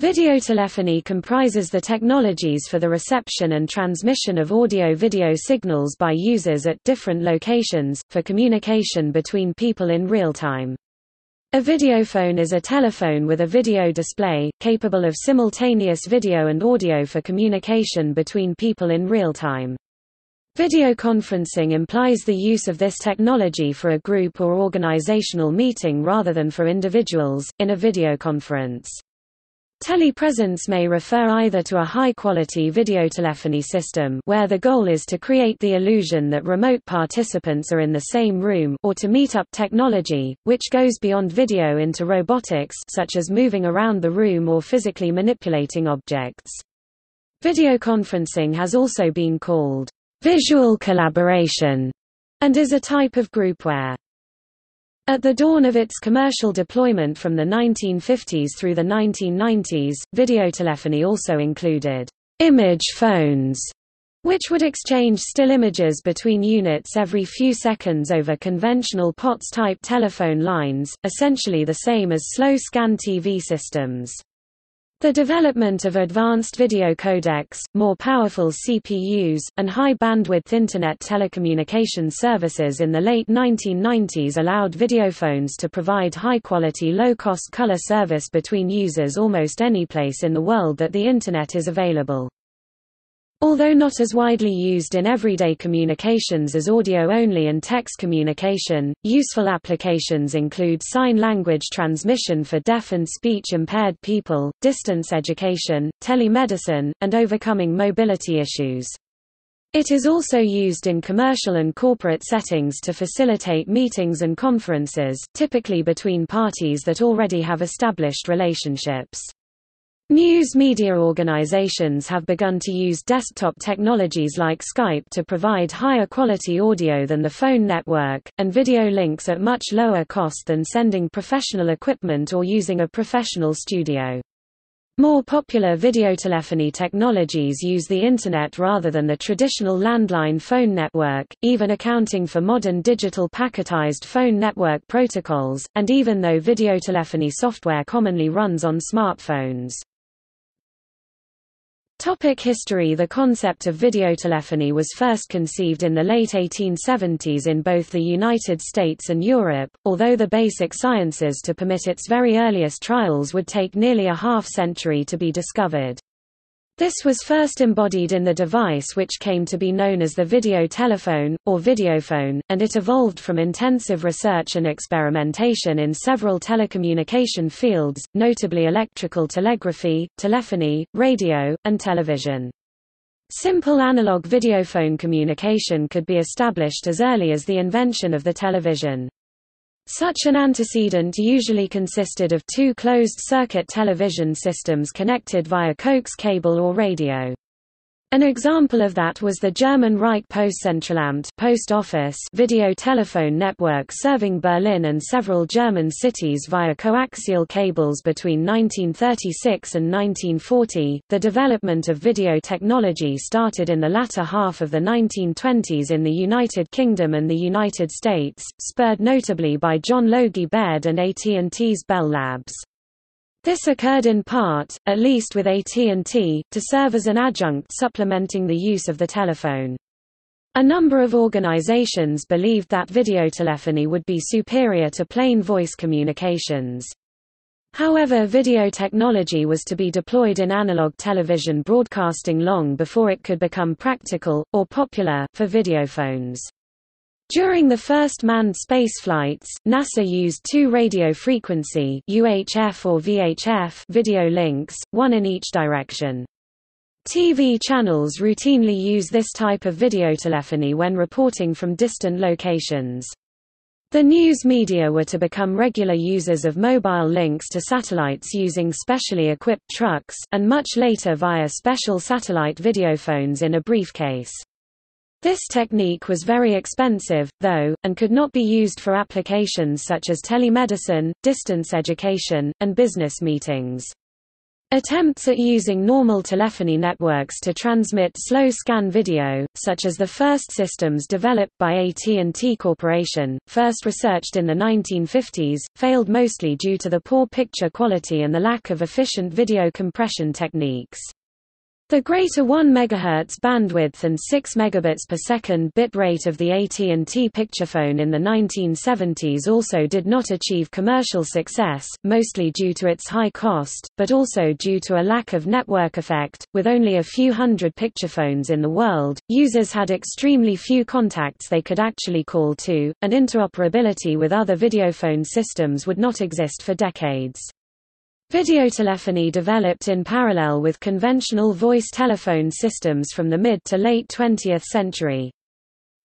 Videotelephony comprises the technologies for the reception and transmission of audio-video signals by users at different locations, for communication between people in real time. A videophone is a telephone with a video display, capable of simultaneous video and audio for communication between people in real time. Videoconferencing implies the use of this technology for a group or organizational meeting rather than for individuals, in a videoconference. Telepresence may refer either to a high-quality videotelephony system where the goal is to create the illusion that remote participants are in the same room or to meet-up technology, which goes beyond video into robotics such as moving around the room or physically manipulating objects. Videoconferencing has also been called visual collaboration and is a type of groupware. At the dawn of its commercial deployment from the 1950s through the 1990s, videotelephony also included image phones, which would exchange still images between units every few seconds over conventional POTS-type telephone lines, essentially the same as slow scan TV systems. The development of advanced video codecs, more powerful CPUs, and high-bandwidth Internet telecommunication services in the late 1990s allowed videophones to provide high-quality low-cost color service between users almost any place in the world that the Internet is available. Although not as widely used in everyday communications as audio-only and text communication, useful applications include sign language transmission for deaf and speech-impaired people, distance education, telemedicine, and overcoming mobility issues. It is also used in commercial and corporate settings to facilitate meetings and conferences, typically between parties that already have established relationships. News media organizations have begun to use desktop technologies like Skype to provide higher quality audio than the phone network, and video links at much lower cost than sending professional equipment or using a professional studio. More popular videotelephony technologies use the Internet rather than the traditional landline phone network, even accounting for modern digital packetized phone network protocols, and even though videotelephony software commonly runs on smartphones. Topic history The concept of videotelephony was first conceived in the late 1870s in both the United States and Europe, although the basic sciences to permit its very earliest trials would take nearly a half-century to be discovered. This was first embodied in the device which came to be known as the video telephone, or videophone, and it evolved from intensive research and experimentation in several telecommunication fields, notably electrical telegraphy, telephony, radio, and television. Simple analog videophone communication could be established as early as the invention of the television. Such an antecedent usually consisted of two closed-circuit television systems connected via coax cable or radio. An example of that was the German Reich Postzentralamt post office video telephone network serving Berlin and several German cities via coaxial cables between 1936 and 1940. The development of video technology started in the latter half of the 1920s in the United Kingdom and the United States, spurred notably by John Logie Baird and AT&T's Bell Labs. This occurred in part, at least with AT&T, to serve as an adjunct supplementing the use of the telephone. A number of organizations believed that videotelephony would be superior to plain voice communications. However video technology was to be deployed in analog television broadcasting long before it could become practical, or popular, for videophones. During the first manned spaceflights, NASA used two radio frequency UHF or VHF video links, one in each direction. TV channels routinely use this type of video telephony when reporting from distant locations. The news media were to become regular users of mobile links to satellites using specially equipped trucks, and much later via special satellite videophones in a briefcase. This technique was very expensive, though, and could not be used for applications such as telemedicine, distance education, and business meetings. Attempts at using normal telephony networks to transmit slow scan video, such as the first systems developed by AT&T Corporation, first researched in the 1950s, failed mostly due to the poor picture quality and the lack of efficient video compression techniques. The greater 1 MHz bandwidth and 6 megabits per second bit rate of the AT&T Picturephone in the 1970s also did not achieve commercial success, mostly due to its high cost, but also due to a lack of network effect. With only a few hundred Picturephones in the world, users had extremely few contacts they could actually call to, and interoperability with other videophone systems would not exist for decades. Videotelephony developed in parallel with conventional voice telephone systems from the mid to late 20th century.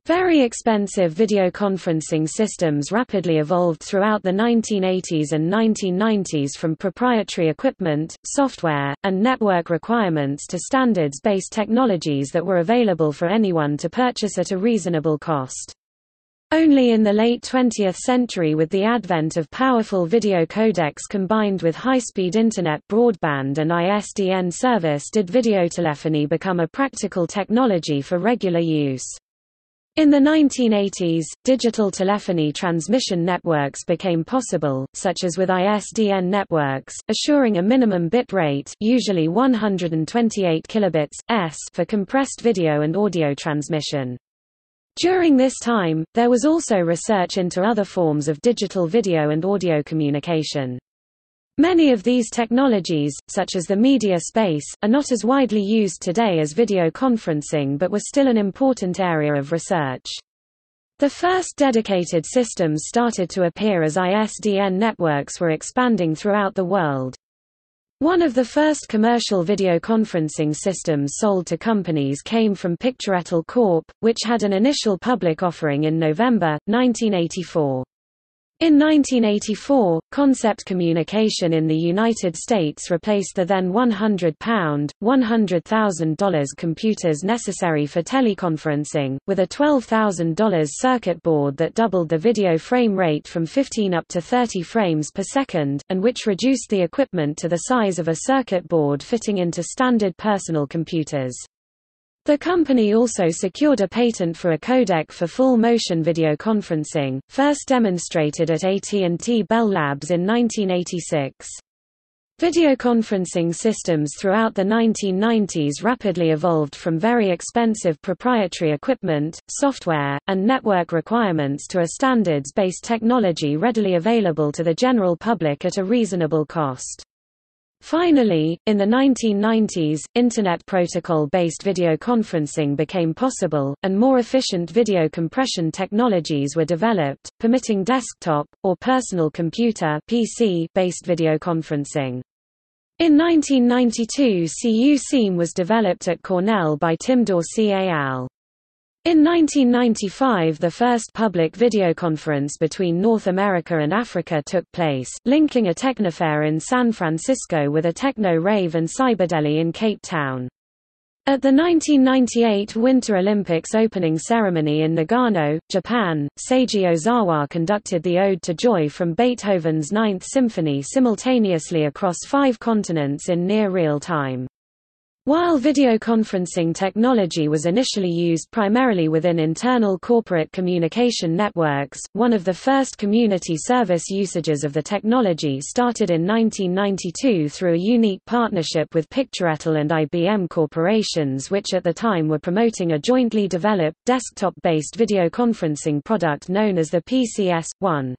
Very expensive videoconferencing systems rapidly evolved throughout the 1980s and 1990s from proprietary equipment, software, and network requirements to standards-based technologies that were available for anyone to purchase at a reasonable cost. Only in the late 20th century with the advent of powerful video codecs combined with high-speed Internet broadband and ISDN service did videotelephony become a practical technology for regular use. In the 1980s, digital telephony transmission networks became possible, such as with ISDN networks, assuring a minimum bit rate usually 128 kilobits, s for compressed video and audio transmission. During this time, there was also research into other forms of digital video and audio communication. Many of these technologies, such as the media space, are not as widely used today as video conferencing but were still an important area of research. The first dedicated systems started to appear as ISDN networks were expanding throughout the world. One of the first commercial video conferencing systems sold to companies came from Picturetel Corp., which had an initial public offering in November, 1984. In 1984, Concept Communication in the United States replaced the then £100, $100,000 computers necessary for teleconferencing, with a $12,000 circuit board that doubled the video frame rate from 15 up to 30 frames per second, and which reduced the equipment to the size of a circuit board fitting into standard personal computers. The company also secured a patent for a codec for full-motion video conferencing, first demonstrated at AT&T Bell Labs in 1986. Videoconferencing systems throughout the 1990s rapidly evolved from very expensive proprietary equipment, software, and network requirements to a standards-based technology readily available to the general public at a reasonable cost. Finally, in the 1990s, Internet Protocol-based video conferencing became possible, and more efficient video compression technologies were developed, permitting desktop, or personal computer PC-based video conferencing. In 1992 CU-SeeMe was developed at Cornell by Tim Dorcey et al. In 1995 the first public videoconference between North America and Africa took place, linking a technofair in San Francisco with a techno-rave and cyberdeli in Cape Town. At the 1998 Winter Olympics opening ceremony in Nagano, Japan, Seiji Ozawa conducted the Ode to Joy from Beethoven's Ninth Symphony simultaneously across five continents in near real time. While videoconferencing technology was initially used primarily within internal corporate communication networks, one of the first community service usages of the technology started in 1992 through a unique partnership with Picturetel and IBM corporations which at the time were promoting a jointly developed, desktop-based videoconferencing product known as the PCS-1.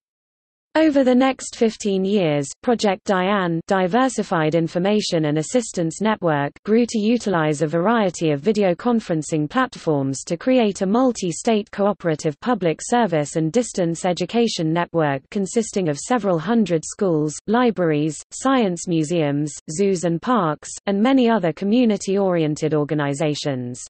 Over the next 15 years, Project Diane Diversified Information and Assistance Network grew to utilize a variety of videoconferencing platforms to create a multi-state cooperative public service and distance education network consisting of several hundred schools, libraries, science museums, zoos and parks, and many other community-oriented organizations.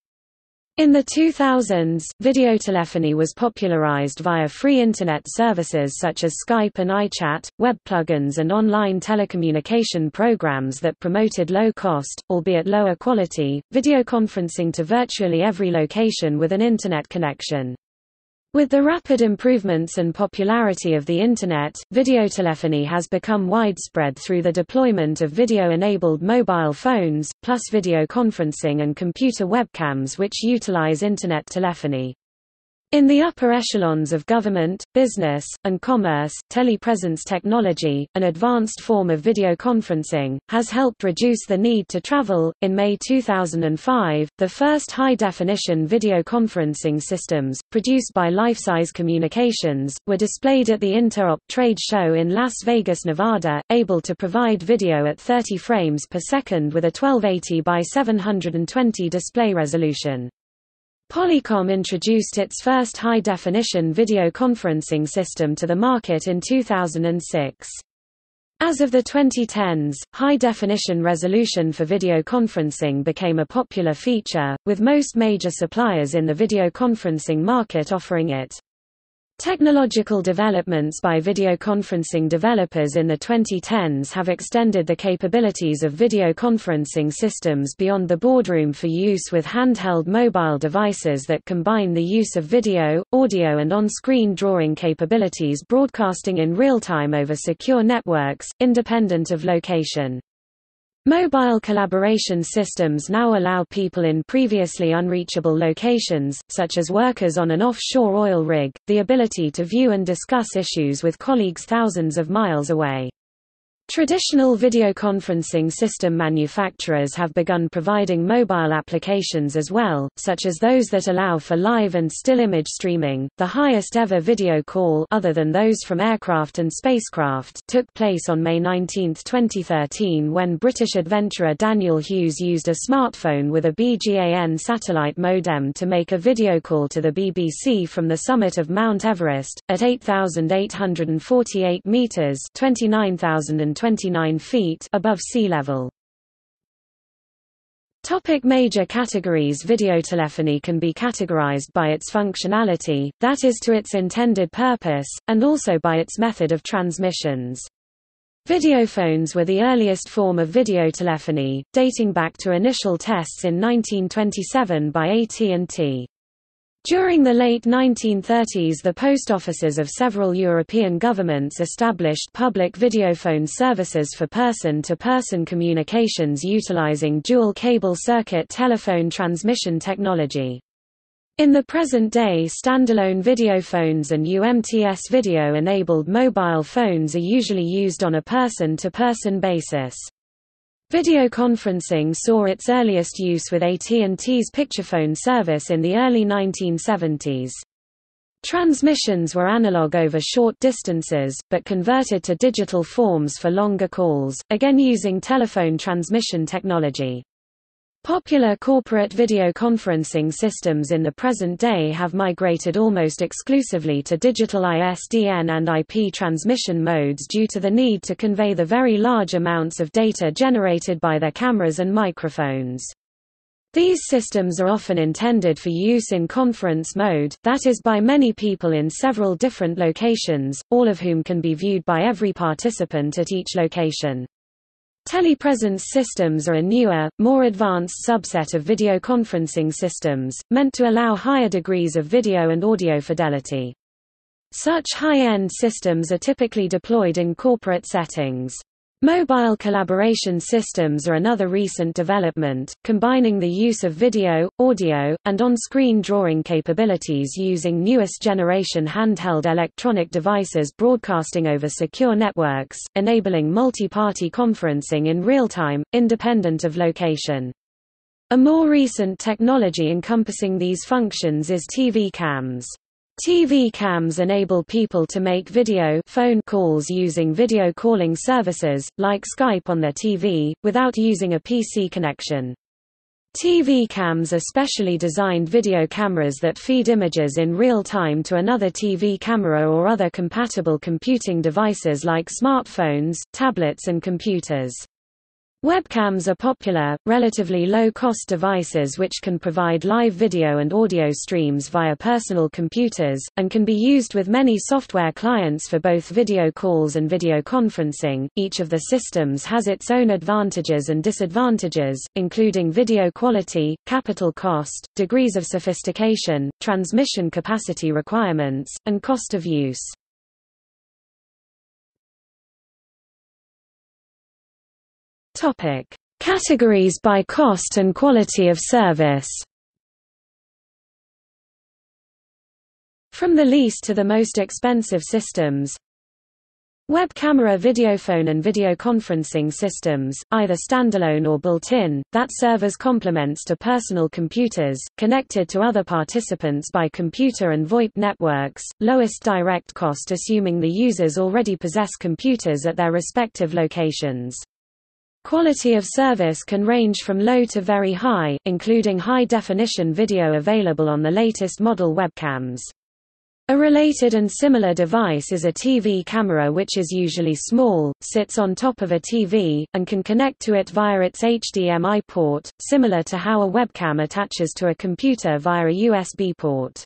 In the 2000s, videotelephony was popularized via free Internet services such as Skype and iChat, web plugins and online telecommunication programs that promoted low-cost, albeit lower quality, videoconferencing to virtually every location with an Internet connection. With the rapid improvements and popularity of the Internet, videotelephony has become widespread through the deployment of video-enabled mobile phones, plus video conferencing and computer webcams which utilize Internet telephony. In the upper echelons of government, business, and commerce, telepresence technology, an advanced form of video conferencing, has helped reduce the need to travel. In May 2005, the first high definition video conferencing systems, produced by Lifesize Communications, were displayed at the Interop trade show in Las Vegas, Nevada, able to provide video at 30 frames per second with a 1280 by 720 display resolution. Polycom introduced its first high-definition video conferencing system to the market in 2006. As of the 2010s, high-definition resolution for video conferencing became a popular feature, with most major suppliers in the video conferencing market offering it. Technological developments by videoconferencing developers in the 2010s have extended the capabilities of video conferencing systems beyond the boardroom for use with handheld mobile devices that combine the use of video, audio and on-screen drawing capabilities broadcasting in real time over secure networks, independent of location. Mobile collaboration systems now allow people in previously unreachable locations, such as workers on an offshore oil rig, the ability to view and discuss issues with colleagues thousands of miles away. Traditional videoconferencing system manufacturers have begun providing mobile applications as well, such as those that allow for live and still image streaming. The highest ever video call other than those from aircraft and spacecraft took place on May 19, 2013 when British adventurer Daniel Hughes used a smartphone with a BGAN satellite modem to make a video call to the BBC from the summit of Mount Everest at 8848 meters, 29,000 29 feet above sea level. Topic major categories Videotelephony can be categorized by its functionality, that is to its intended purpose, and also by its method of transmissions. Videophones were the earliest form of videotelephony, dating back to initial tests in 1927 by AT&T. During the late 1930s the post offices of several European governments established public videophone services for person-to-person -person communications utilizing dual cable circuit telephone transmission technology. In the present day standalone videophones and UMTS video-enabled mobile phones are usually used on a person-to-person -person basis. Videoconferencing saw its earliest use with AT&T's Picturephone service in the early 1970s. Transmissions were analog over short distances, but converted to digital forms for longer calls, again using telephone transmission technology. Popular corporate video conferencing systems in the present day have migrated almost exclusively to digital ISDN and IP transmission modes due to the need to convey the very large amounts of data generated by their cameras and microphones. These systems are often intended for use in conference mode, that is by many people in several different locations, all of whom can be viewed by every participant at each location. Telepresence systems are a newer, more advanced subset of videoconferencing systems, meant to allow higher degrees of video and audio fidelity. Such high-end systems are typically deployed in corporate settings. Mobile collaboration systems are another recent development, combining the use of video, audio, and on-screen drawing capabilities using newest generation handheld electronic devices broadcasting over secure networks, enabling multi-party conferencing in real time, independent of location. A more recent technology encompassing these functions is TV cams. TV cams enable people to make video phone calls using video calling services, like Skype on their TV, without using a PC connection. TV cams are specially designed video cameras that feed images in real time to another TV camera or other compatible computing devices like smartphones, tablets and computers. Webcams are popular, relatively low-cost devices which can provide live video and audio streams via personal computers, and can be used with many software clients for both video calls and video conferencing. Each of the systems has its own advantages and disadvantages, including video quality, capital cost, degrees of sophistication, transmission capacity requirements, and cost of use. Topic: Categories by cost and quality of service. From the least to the most expensive systems. Web camera videophone and video conferencing systems, either standalone or built-in, that serve as complements to personal computers, connected to other participants by computer and VoIP networks, lowest direct cost assuming the users already possess computers at their respective locations. Quality of service can range from low to very high, including high-definition video available on the latest model webcams. A related and similar device is a TV camera which is usually small, sits on top of a TV, and can connect to it via its HDMI port, similar to how a webcam attaches to a computer via a USB port.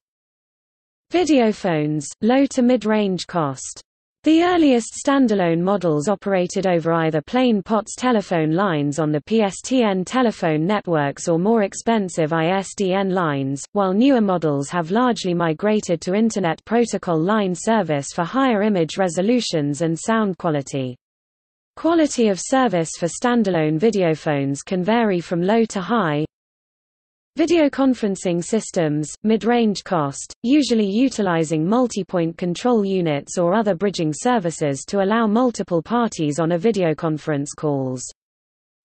Videophones, low to mid-range cost. The earliest standalone models operated over either plain POTS telephone lines on the PSTN telephone networks or more expensive ISDN lines, while newer models have largely migrated to Internet Protocol line service for higher image resolutions and sound quality. Quality of service for standalone videophones can vary from low to high, Videoconferencing systems, mid-range cost, usually utilizing multi-point control units or other bridging services to allow multiple parties on a videoconference calls.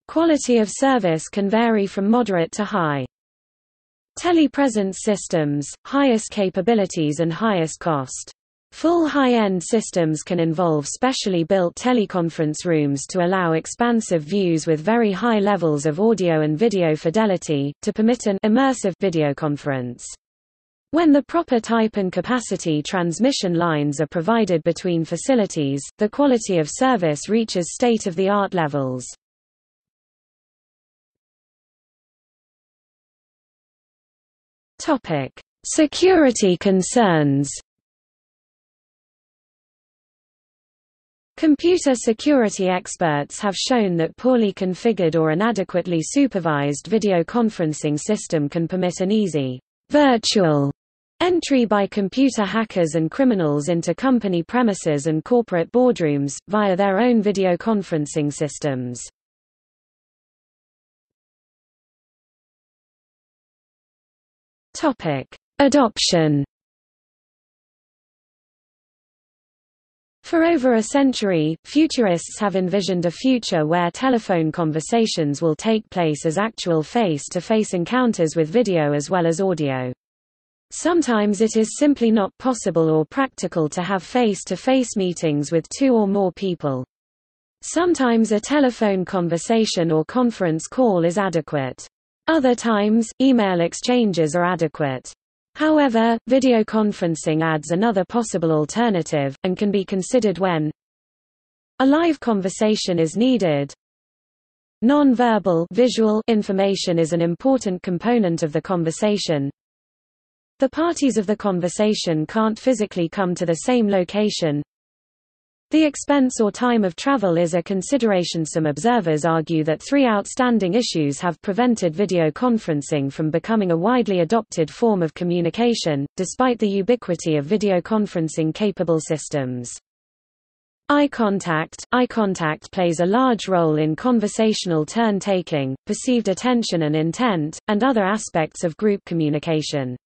Quality of service can vary from moderate to high. Telepresence systems, highest capabilities and highest cost. Full high-end systems can involve specially built teleconference rooms to allow expansive views with very high levels of audio and video fidelity, to permit an immersive videoconference. When the proper type and capacity transmission lines are provided between facilities, the quality of service reaches state-of-the-art levels. Security concerns Computer security experts have shown that poorly configured or inadequately supervised video conferencing system can permit an easy virtual entry by computer hackers and criminals into company premises and corporate boardrooms, via their own video conferencing systems. Adoption For over a century, futurists have envisioned a future where telephone conversations will take place as actual face-to-face -face encounters with video as well as audio. Sometimes it is simply not possible or practical to have face-to-face -face meetings with two or more people. Sometimes a telephone conversation or conference call is adequate. Other times, email exchanges are adequate. However, video conferencing adds another possible alternative, and can be considered when a live conversation is needed. Non-verbal visual information is an important component of the conversation. The parties of the conversation can't physically come to the same location. The expense or time of travel is a consideration. Some observers argue that three outstanding issues have prevented video conferencing from becoming a widely adopted form of communication, despite the ubiquity of video conferencing capable systems. Eye contact Eye contact plays a large role in conversational turn-taking, perceived attention and intent, and other aspects of group communication.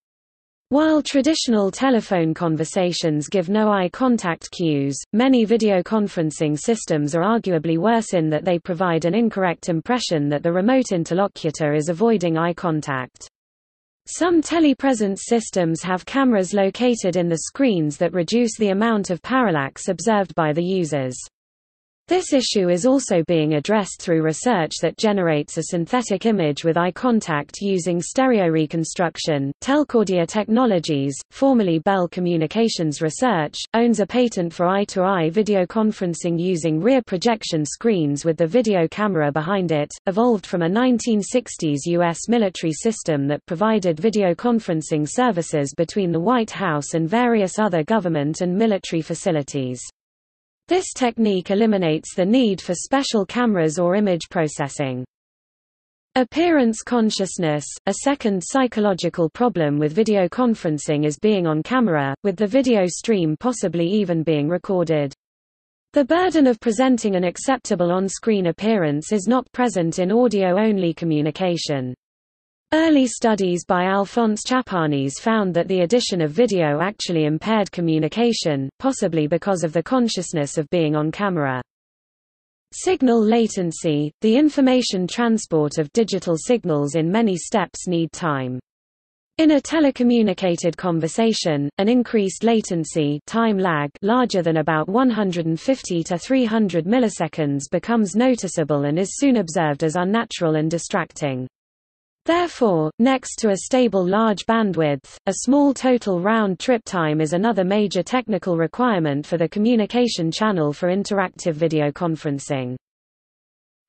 While traditional telephone conversations give no eye contact cues, many video conferencing systems are arguably worse in that they provide an incorrect impression that the remote interlocutor is avoiding eye contact. Some telepresence systems have cameras located in the screens that reduce the amount of parallax observed by the users. This issue is also being addressed through research that generates a synthetic image with eye contact using stereo reconstruction. Telcordia Technologies, formerly Bell Communications Research, owns a patent for eye-to-eye -eye video conferencing using rear projection screens with the video camera behind it, evolved from a 1960s U.S. military system that provided video conferencing services between the White House and various other government and military facilities. This technique eliminates the need for special cameras or image processing. Appearance consciousness, a second psychological problem with video conferencing is being on camera, with the video stream possibly even being recorded. The burden of presenting an acceptable on-screen appearance is not present in audio-only communication. Early studies by Alphonse Chapanis found that the addition of video actually impaired communication, possibly because of the consciousness of being on camera. Signal latency – The information transport of digital signals in many steps need time. In a telecommunicated conversation, an increased latency time lag larger than about 150 to 300 milliseconds becomes noticeable and is soon observed as unnatural and distracting. Therefore, next to a stable large bandwidth, a small total round-trip time is another major technical requirement for the communication channel for interactive video conferencing.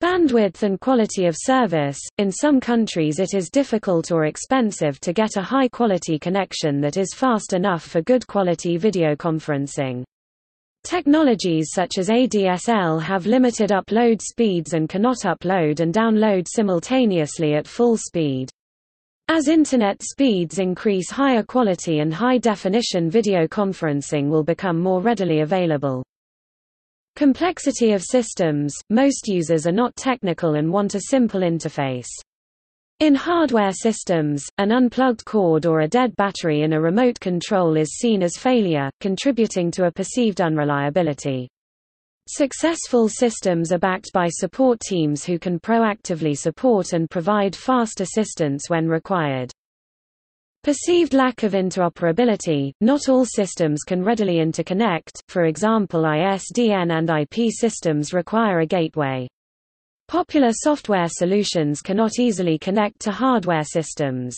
Bandwidth and quality of service – In some countries it is difficult or expensive to get a high-quality connection that is fast enough for good quality video conferencing. Technologies such as ADSL have limited upload speeds and cannot upload and download simultaneously at full speed. As Internet speeds increase higher quality and high-definition video conferencing will become more readily available. Complexity of systems – Most users are not technical and want a simple interface. In hardware systems, an unplugged cord or a dead battery in a remote control is seen as failure, contributing to a perceived unreliability. Successful systems are backed by support teams who can proactively support and provide fast assistance when required. Perceived lack of interoperability – Not all systems can readily interconnect, for example ISDN and IP systems require a gateway. Popular software solutions cannot easily connect to hardware systems.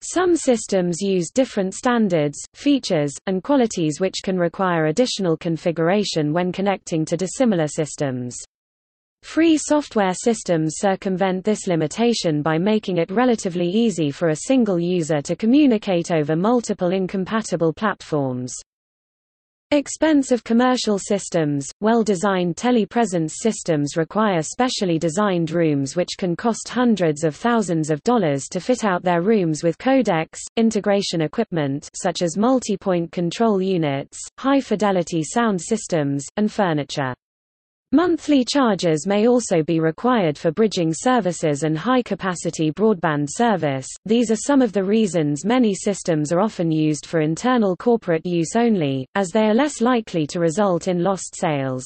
Some systems use different standards, features, and qualities which can require additional configuration when connecting to dissimilar systems. Free software systems circumvent this limitation by making it relatively easy for a single user to communicate over multiple incompatible platforms. Expensive commercial systems, well-designed telepresence systems require specially designed rooms which can cost hundreds of thousands of dollars to fit out their rooms with codecs, integration equipment such as multi-point control units, high-fidelity sound systems, and furniture. Monthly charges may also be required for bridging services and high-capacity broadband service. These are some of the reasons many systems are often used for internal corporate use only, as they are less likely to result in lost sales.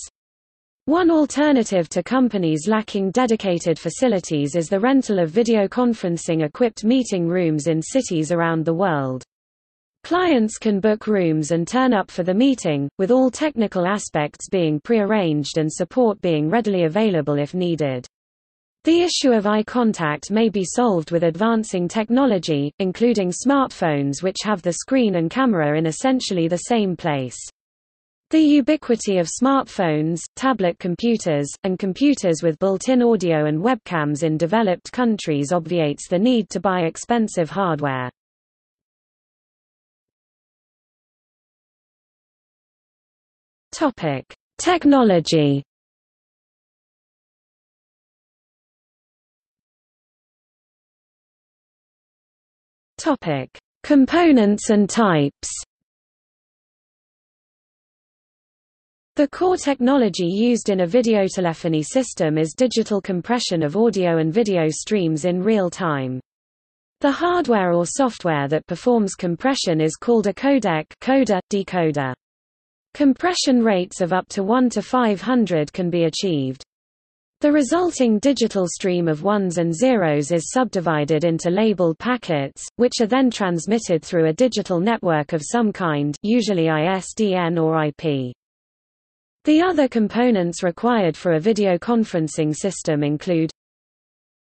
One alternative to companies lacking dedicated facilities is the rental of video conferencing equipped meeting rooms in cities around the world. Clients can book rooms and turn up for the meeting, with all technical aspects being pre-arranged and support being readily available if needed. The issue of eye contact may be solved with advancing technology, including smartphones which have the screen and camera in essentially the same place. The ubiquity of smartphones, tablet computers, and computers with built-in audio and webcams in developed countries obviates the need to buy expensive hardware. Topic: Technology. Topic: Components and types. The core technology used in a videotelephony system is digital compression of audio and video streams in real time. The hardware or software that performs compression is called a codec coder, decoder. Compression rates of up to 1 to 500 can be achieved. The resulting digital stream of ones and zeros is subdivided into labeled packets, which are then transmitted through a digital network of some kind usually ISDN or IP. The other components required for a video conferencing system include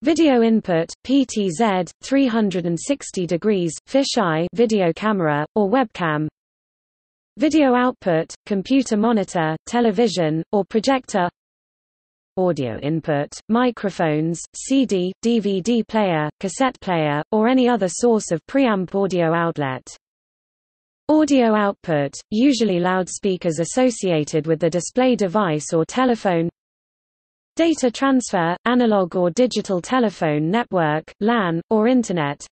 Video input, PTZ, 360 degrees, fisheye video camera, or webcam Video output, computer monitor, television, or projector Audio input, microphones, CD, DVD player, cassette player, or any other source of preamp audio outlet. Audio output, usually loudspeakers associated with the display device or telephone. Data transfer, analog or digital telephone network, LAN, or Internet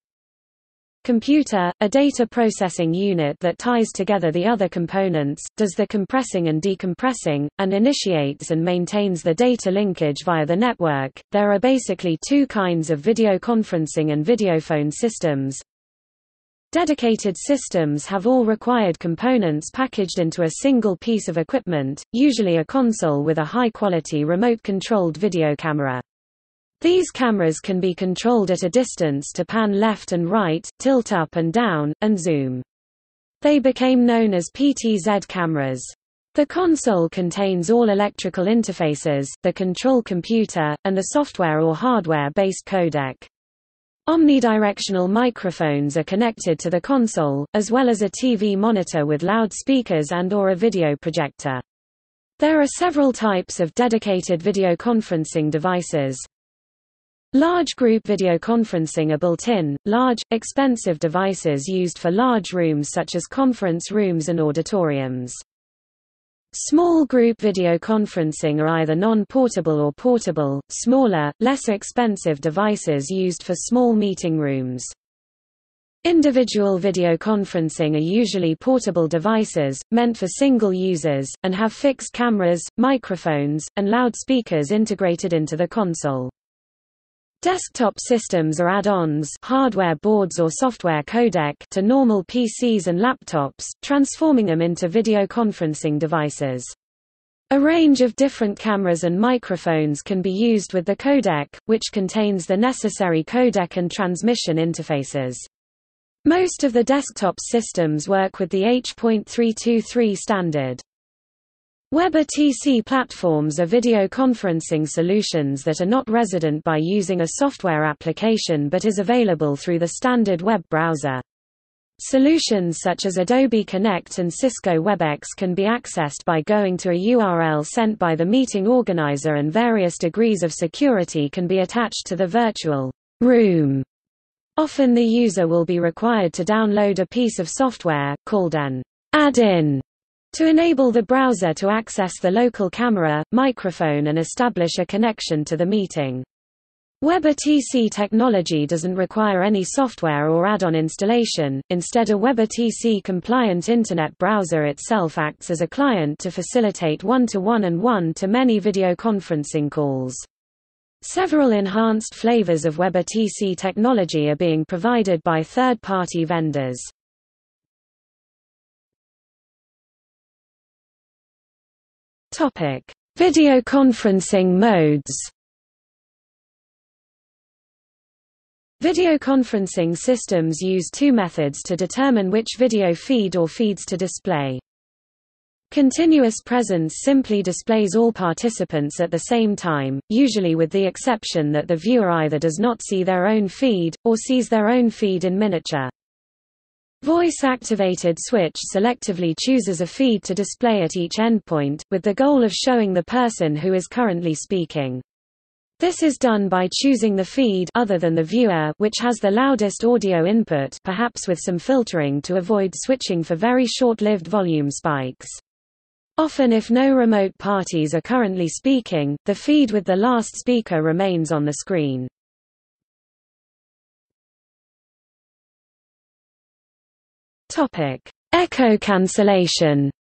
Computer, a data processing unit that ties together the other components, does the compressing and decompressing, and initiates and maintains the data linkage via the network. There are basically two kinds of video conferencing and videophone systems, Dedicated systems have all required components packaged into a single piece of equipment, usually a console with a high-quality remote-controlled video camera. These cameras can be controlled at a distance to pan left and right, tilt up and down, and zoom. They became known as PTZ cameras. The console contains all electrical interfaces, the control computer, and the software or hardware-based codec. Omnidirectional microphones are connected to the console, as well as a TV monitor with loudspeakers and or a video projector. There are several types of dedicated video conferencing devices. Large group video conferencing are built-in, large, expensive devices used for large rooms such as conference rooms and auditoriums. Small group video conferencing are either non-portable or portable, smaller, less expensive devices used for small meeting rooms. Individual video conferencing are usually portable devices, meant for single users, and have fixed cameras, microphones, and loudspeakers integrated into the console. Desktop systems are add-ons hardware boards or software codec to normal PCs and laptops, transforming them into video conferencing devices. A range of different cameras and microphones can be used with the codec, which contains the necessary codec and transmission interfaces. Most of the desktop systems work with the H.323 standard. WebRTC platforms are video conferencing solutions that are not resident by using a software application but is available through the standard web browser. Solutions such as Adobe Connect and Cisco WebEx can be accessed by going to a URL sent by the meeting organizer and various degrees of security can be attached to the virtual room. Often the user will be required to download a piece of software, called an add-in, to enable the browser to access the local camera, microphone and establish a connection to the meeting. WebRTC technology doesn't require any software or add-on installation, instead a WebRTC-compliant Internet browser itself acts as a client to facilitate one-to-one -one and one-to-many video conferencing calls. Several enhanced flavors of WebRTC technology are being provided by third-party vendors. Topic: Video conferencing modes. Video conferencing systems use two methods to determine which video feed or feeds to display. Continuous presence simply displays all participants at the same time, usually with the exception that the viewer either does not see their own feed, or sees their own feed in miniature. Voice-activated switch selectively chooses a feed to display at each endpoint, with the goal of showing the person who is currently speaking. This is done by choosing the feed other than the viewer which has the loudest audio input perhaps with some filtering to avoid switching for very short-lived volume spikes. Often if no remote parties are currently speaking, the feed with the last speaker remains on the screen. Topic: Echo cancellation.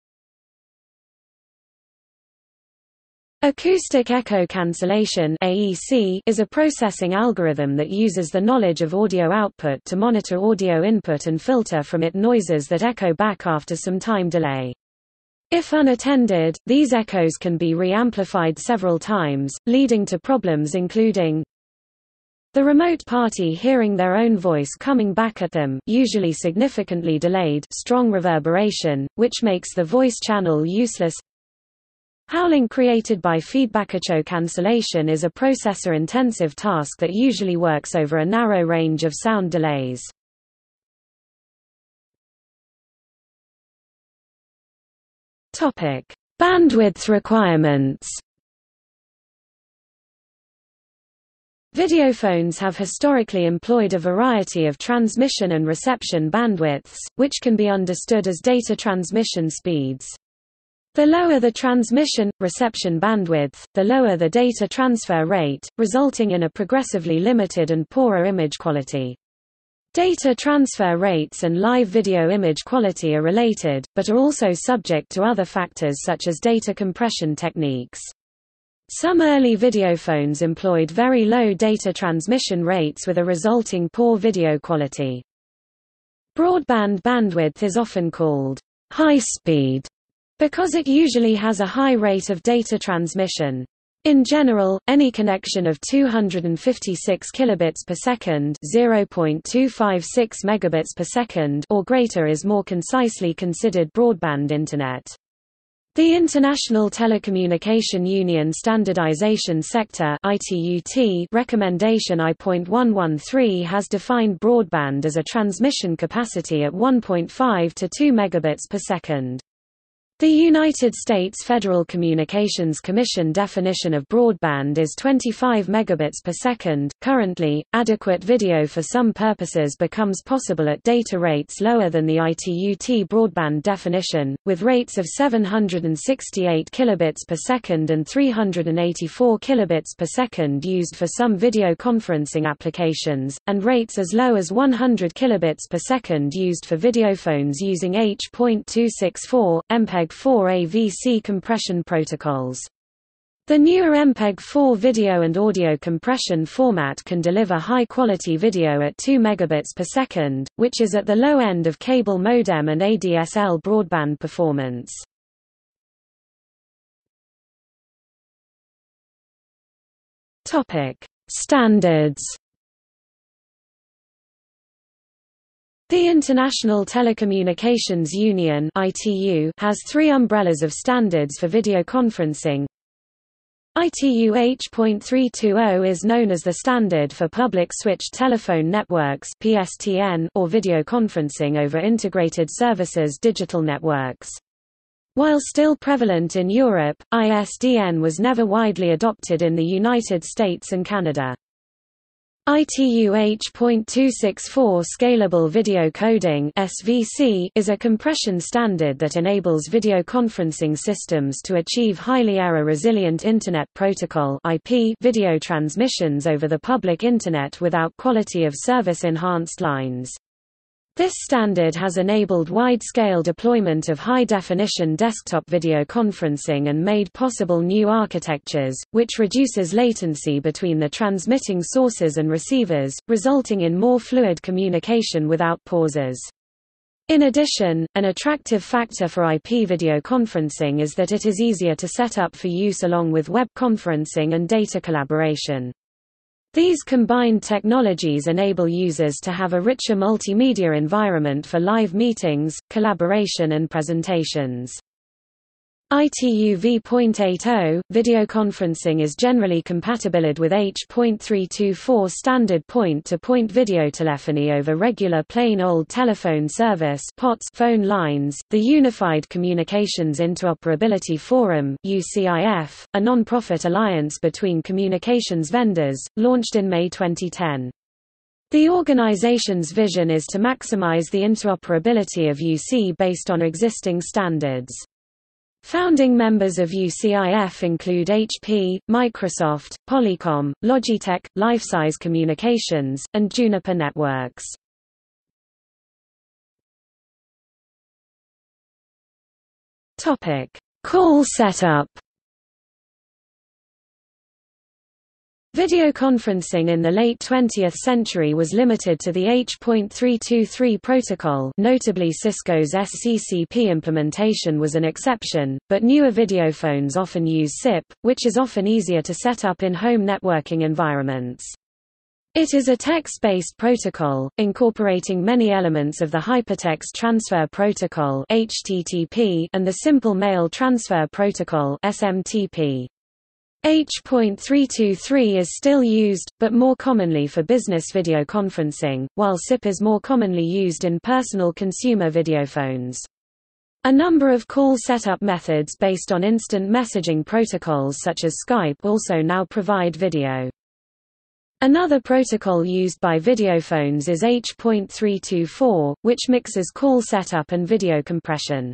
Acoustic echo cancellation (AEC) is a processing algorithm that uses the knowledge of audio output to monitor audio input and filter from it noises that echo back after some time delay. If unattended, these echoes can be re-amplified several times, leading to problems including the remote party hearing their own voice coming back at them usually significantly delayed strong reverberation, which makes the voice channel useless Howling created by feedback echo cancellation is a processor-intensive task that usually works over a narrow range of sound delays. Bandwidth requirements. Videophones have historically employed a variety of transmission and reception bandwidths, which can be understood as data transmission speeds. The lower the transmission, reception bandwidth, the lower the data transfer rate, resulting in a progressively limited and poorer image quality. Data transfer rates and live video image quality are related, but are also subject to other factors such as data compression techniques. Some early videophones employed very low data transmission rates with a resulting poor video quality. Broadband bandwidth is often called high speed because it usually has a high rate of data transmission. In general, any connection of 256 kilobits per second, 0.256 megabits per second or greater is more concisely considered broadband internet. The International Telecommunication Union Standardization Sector recommendation I.113 has defined broadband as a transmission capacity at 1.5 to 2 megabits per second. The United States Federal Communications Commission definition of broadband is 25 megabits per second. Currently, adequate video for some purposes becomes possible at data rates lower than the ITUT broadband definition, with rates of 768 kilobits per second and 384 kilobits per second used for some video conferencing applications, and rates as low as 100 kilobits per second used for videophones using H.264, MPEG MPEG-4 AVC compression protocols. The newer MPEG-4 video and audio compression format can deliver high-quality video at 2 megabits per second, which is at the low end of cable modem and ADSL broadband performance. Topic: Standards The International Telecommunications Union has three umbrellas of standards for video conferencing. ITU H.320 is known as the standard for public switched telephone networks or video conferencing over integrated services digital networks. While still prevalent in Europe, ISDN was never widely adopted in the United States and Canada. ITU H.264 Scalable Video Coding (SVC) is a compression standard that enables video conferencing systems to achieve highly error-resilient Internet Protocol (IP) video transmissions over the public Internet without quality of service enhanced lines. This standard has enabled wide-scale deployment of high-definition desktop video conferencing and made possible new architectures, which reduces latency between the transmitting sources and receivers, resulting in more fluid communication without pauses. In addition, an attractive factor for IP video conferencing is that it is easier to set up for use along with web conferencing and data collaboration. These combined technologies enable users to have a richer multimedia environment for live meetings, collaboration and presentations. ITU v.80, video conferencing is generally compatible with H.324 standard point-to-point -point video telephony over regular plain old telephone service POTS phone lines. The Unified Communications Interoperability Forum (UCIF), a non-profit alliance between communications vendors, launched in May 2010. The organization's vision is to maximize the interoperability of UC based on existing standards. Founding members of UCIF include HP, Microsoft, Polycom, Logitech, Lifesize Communications, and Juniper Networks. Topic: Call setup Video conferencing in the late 20th century was limited to the H.323 protocol notably Cisco's SCCP implementation was an exception, but newer videophones often use SIP, which is often easier to set up in home networking environments. It is a text-based protocol, incorporating many elements of the Hypertext Transfer Protocol and the Simple Mail Transfer Protocol (SMTP). H.323 is still used, but more commonly for business video conferencing, while SIP is more commonly used in personal consumer videophones. A number of call setup methods based on instant messaging protocols such as Skype also now provide video. Another protocol used by videophones is H.324, which mixes call setup and video compression.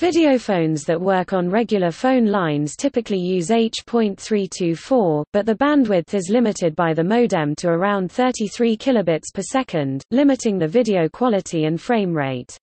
Videophones that work on regular phone lines typically use H.324, but the bandwidth is limited by the modem to around 33 kilobits per second, limiting the video quality and frame rate.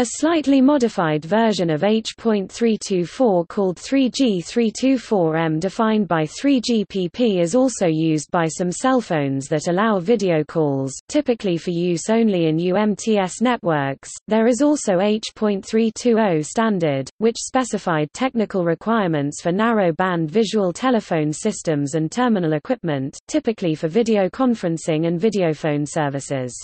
A slightly modified version of H.324 called 3G324M defined by 3GPP is also used by some cell phones that allow video calls, typically for use only in UMTS networks. There is also H.320 standard, which specified technical requirements for narrow-band visual telephone systems and terminal equipment, typically for video conferencing and videophone services.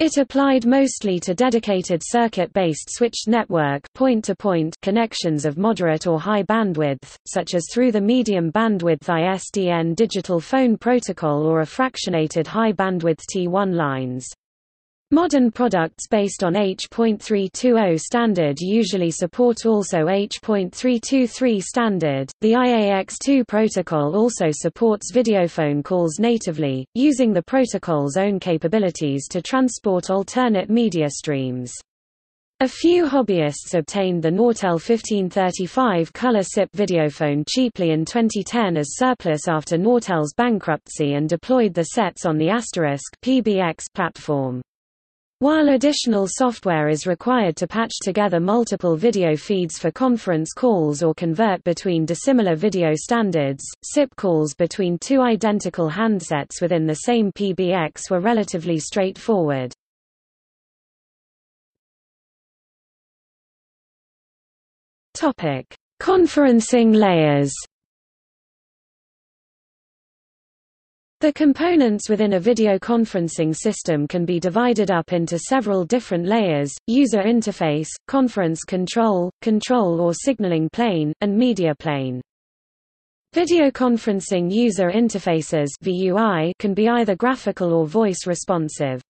It applied mostly to dedicated circuit-based switched network point-to-point -point connections of moderate or high bandwidth, such as through the medium bandwidth ISDN digital phone protocol or a fractionated high bandwidth T1 lines. Modern products based on H.320 standard usually support also H.323 standard. The IAX2 protocol also supports videophone calls natively, using the protocol's own capabilities to transport alternate media streams. A few hobbyists obtained the Nortel 1535 color SIP videophone cheaply in 2010 as surplus after Nortel's bankruptcy and deployed the sets on the Asterisk PBX platform. While additional software is required to patch together multiple video feeds for conference calls or convert between dissimilar video standards, SIP calls between two identical handsets within the same PBX were relatively straightforward. Conferencing layers The components within a video conferencing system can be divided up into several different layers, user interface, conference control, control or signaling plane, and media plane. Video conferencing user interfaces can be either graphical or voice responsive.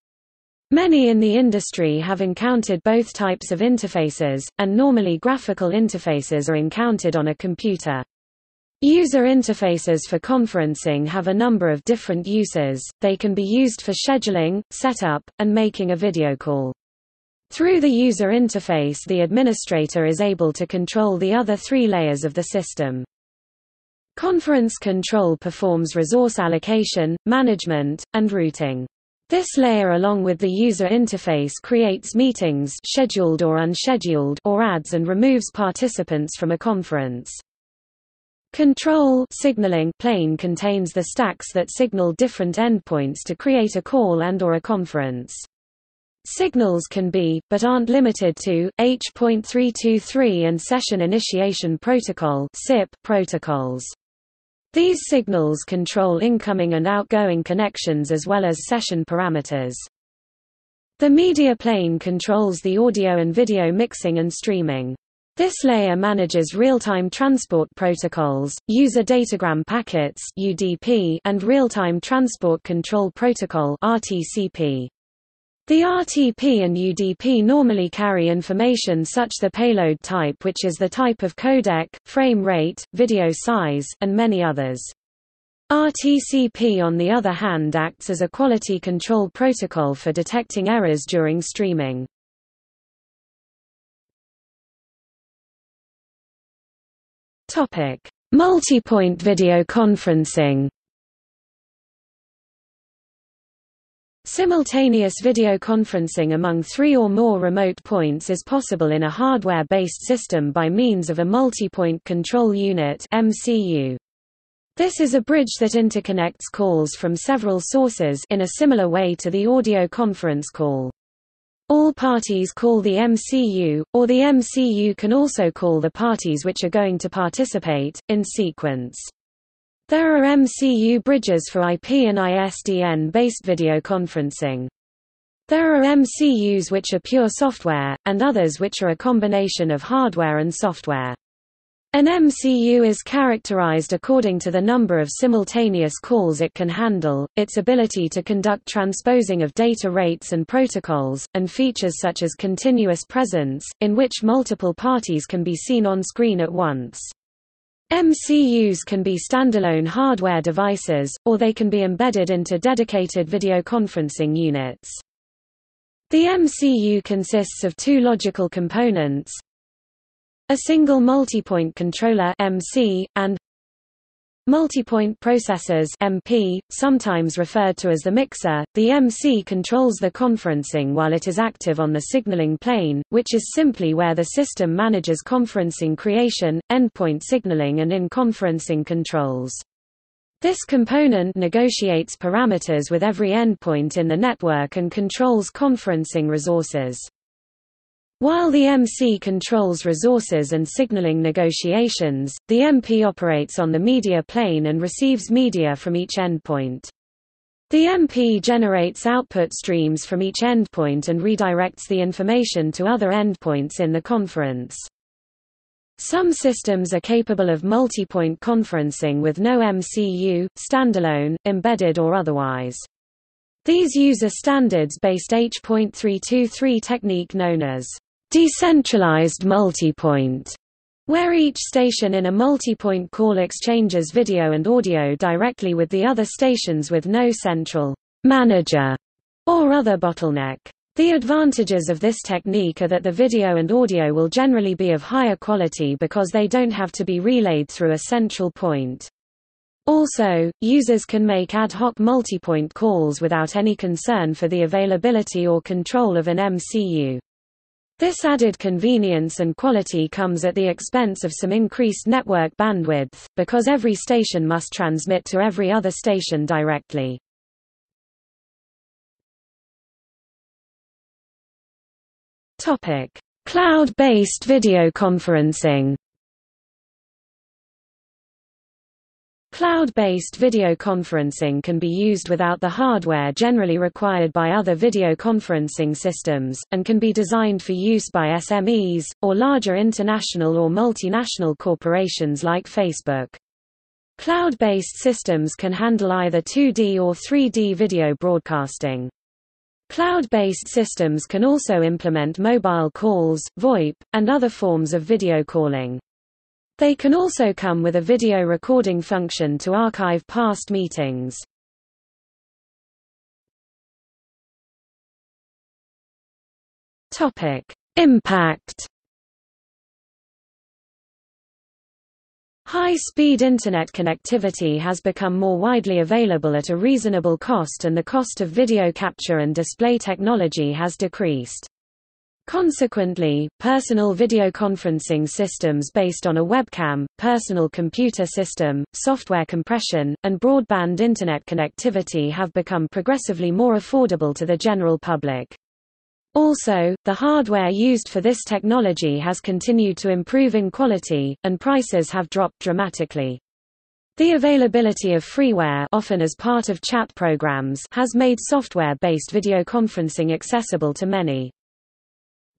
Many in the industry have encountered both types of interfaces, and normally graphical interfaces are encountered on a computer. User interfaces for conferencing have a number of different uses, they can be used for scheduling, setup, and making a video call. Through the user interface the administrator is able to control the other three layers of the system. Conference control performs resource allocation, management, and routing. This layer along with the user interface creates meetings scheduled or unscheduled or adds and removes participants from a conference. Control signaling plane contains the stacks that signal different endpoints to create a call and or a conference. Signals can be, but aren't limited to, H.323 and Session Initiation Protocol SIP protocols. These signals control incoming and outgoing connections as well as session parameters. The media plane controls the audio and video mixing and streaming. This layer manages real-time transport protocols, user datagram packets (UDP), and real-time transport control protocol (RTCP). The RTP and UDP normally carry information such as the payload type which is the type of codec, frame rate, video size, and many others. RTCP on the other hand acts as a quality control protocol for detecting errors during streaming. Topic: Multipoint video conferencing. Simultaneous video conferencing among three or more remote points is possible in a hardware-based system by means of a multipoint control unit (MCU). This is a bridge that interconnects calls from several sources in a similar way to the audio conference call. All parties call the MCU, or the MCU can also call the parties which are going to participate, in sequence. There are MCU bridges for IP and ISDN-based video conferencing. There are MCUs which are pure software, and others which are a combination of hardware and software. An MCU is characterized according to the number of simultaneous calls it can handle, its ability to conduct transposing of data rates and protocols, and features such as continuous presence, in which multiple parties can be seen on screen at once. MCUs can be standalone hardware devices, or they can be embedded into dedicated video conferencing units. The MCU consists of two logical components, a single multipoint controller MC, and Multipoint processors MP, sometimes referred to as the mixer, the MC controls the conferencing while it is active on the signaling plane, which is simply where the system manages conferencing creation, endpoint signaling and in-conferencing controls. This component negotiates parameters with every endpoint in the network and controls conferencing resources. While the MC controls resources and signaling negotiations, the MP operates on the media plane and receives media from each endpoint. The MP generates output streams from each endpoint and redirects the information to other endpoints in the conference. Some systems are capable of multi-point conferencing with no MCU, standalone, embedded or otherwise. These use a standards-based H.323 technique known as Decentralized multipoint, where each station in a multipoint call exchanges video and audio directly with the other stations with no central manager or other bottleneck. The advantages of this technique are that the video and audio will generally be of higher quality because they don't have to be relayed through a central point. Also, users can make ad hoc multipoint calls without any concern for the availability or control of an MCU. This added convenience and quality comes at the expense of some increased network bandwidth, because every station must transmit to every other station directly. Cloud-based video conferencing Cloud-based video conferencing can be used without the hardware generally required by other video conferencing systems, and can be designed for use by SMEs, or larger international or multinational corporations like Facebook. Cloud-based systems can handle either 2D or 3D video broadcasting. Cloud-based systems can also implement mobile calls, VoIP, and other forms of video calling. They can also come with a video recording function to archive past meetings. Topic: Impact High-speed Internet connectivity has become more widely available at a reasonable cost and the cost of video capture and display technology has decreased. Consequently, personal video conferencing systems based on a webcam, personal computer system, software compression, and broadband Internet connectivity have become progressively more affordable to the general public. Also, the hardware used for this technology has continued to improve in quality, and prices have dropped dramatically. The availability of freeware often as part of chat programs has made software-based video conferencing accessible to many.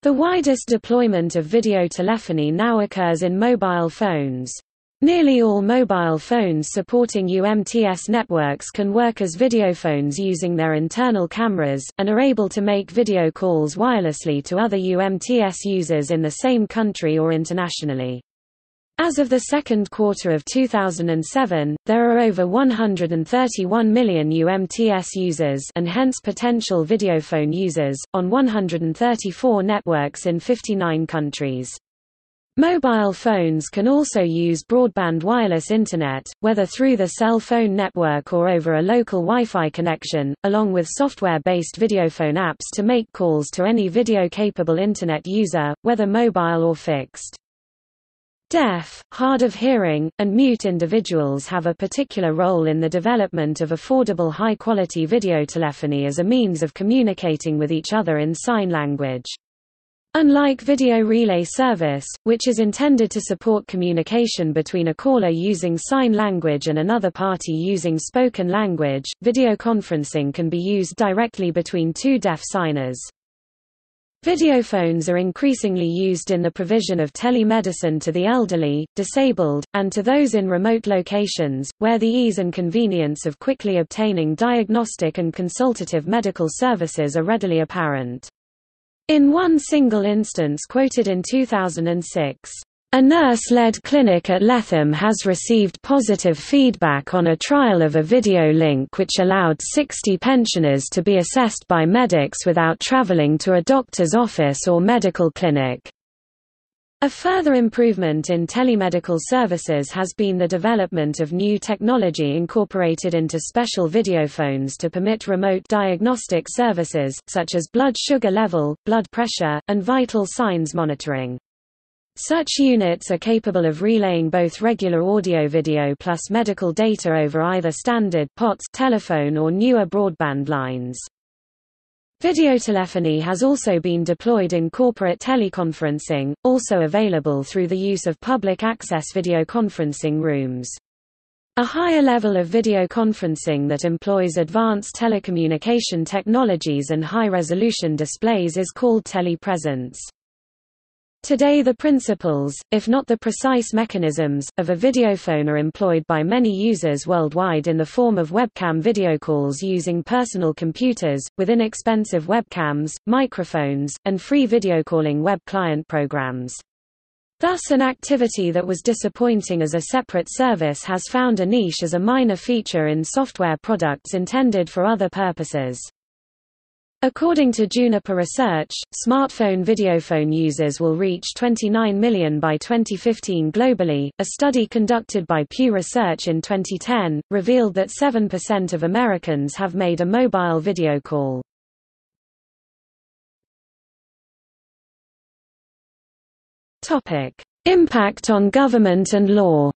The widest deployment of video telephony now occurs in mobile phones. Nearly all mobile phones supporting UMTS networks can work as videophones using their internal cameras, and are able to make video calls wirelessly to other UMTS users in the same country or internationally. As of the second quarter of 2007, there are over 131 million UMTS users and hence potential videophone users, on 134 networks in 59 countries. Mobile phones can also use broadband wireless Internet, whether through the cell phone network or over a local Wi-Fi connection, along with software-based videophone apps to make calls to any video-capable Internet user, whether mobile or fixed. Deaf, hard of hearing, and mute individuals have a particular role in the development of affordable high-quality videotelephony as a means of communicating with each other in sign language. Unlike video relay service, which is intended to support communication between a caller using sign language and another party using spoken language, video conferencing can be used directly between two deaf signers. Videophones are increasingly used in the provision of telemedicine to the elderly, disabled, and to those in remote locations, where the ease and convenience of quickly obtaining diagnostic and consultative medical services are readily apparent. In one single instance quoted in 2006, a nurse-led clinic at Letham has received positive feedback on a trial of a video link which allowed 60 pensioners to be assessed by medics without travelling to a doctor's office or medical clinic. A further improvement in telemedical services has been the development of new technology incorporated into special videophones to permit remote diagnostic services, such as blood sugar level, blood pressure, and vital signs monitoring. Such units are capable of relaying both regular audio-video plus medical data over either standard POTS telephone or newer broadband lines. Videotelephony has also been deployed in corporate teleconferencing, also available through the use of public access videoconferencing rooms. A higher level of video conferencing that employs advanced telecommunication technologies and high-resolution displays is called telepresence. Today the principles, if not the precise mechanisms, of a videophone are employed by many users worldwide in the form of webcam video calls using personal computers, with inexpensive webcams, microphones, and free videocalling web client programs. Thus an activity that was disappointing as a separate service has found a niche as a minor feature in software products intended for other purposes. According to Juniper Research, smartphone videophone users will reach 29 million by 2015 globally. A study conducted by Pew Research in 2010 revealed that 7% of Americans have made a mobile video call. Topic: Impact on government and law.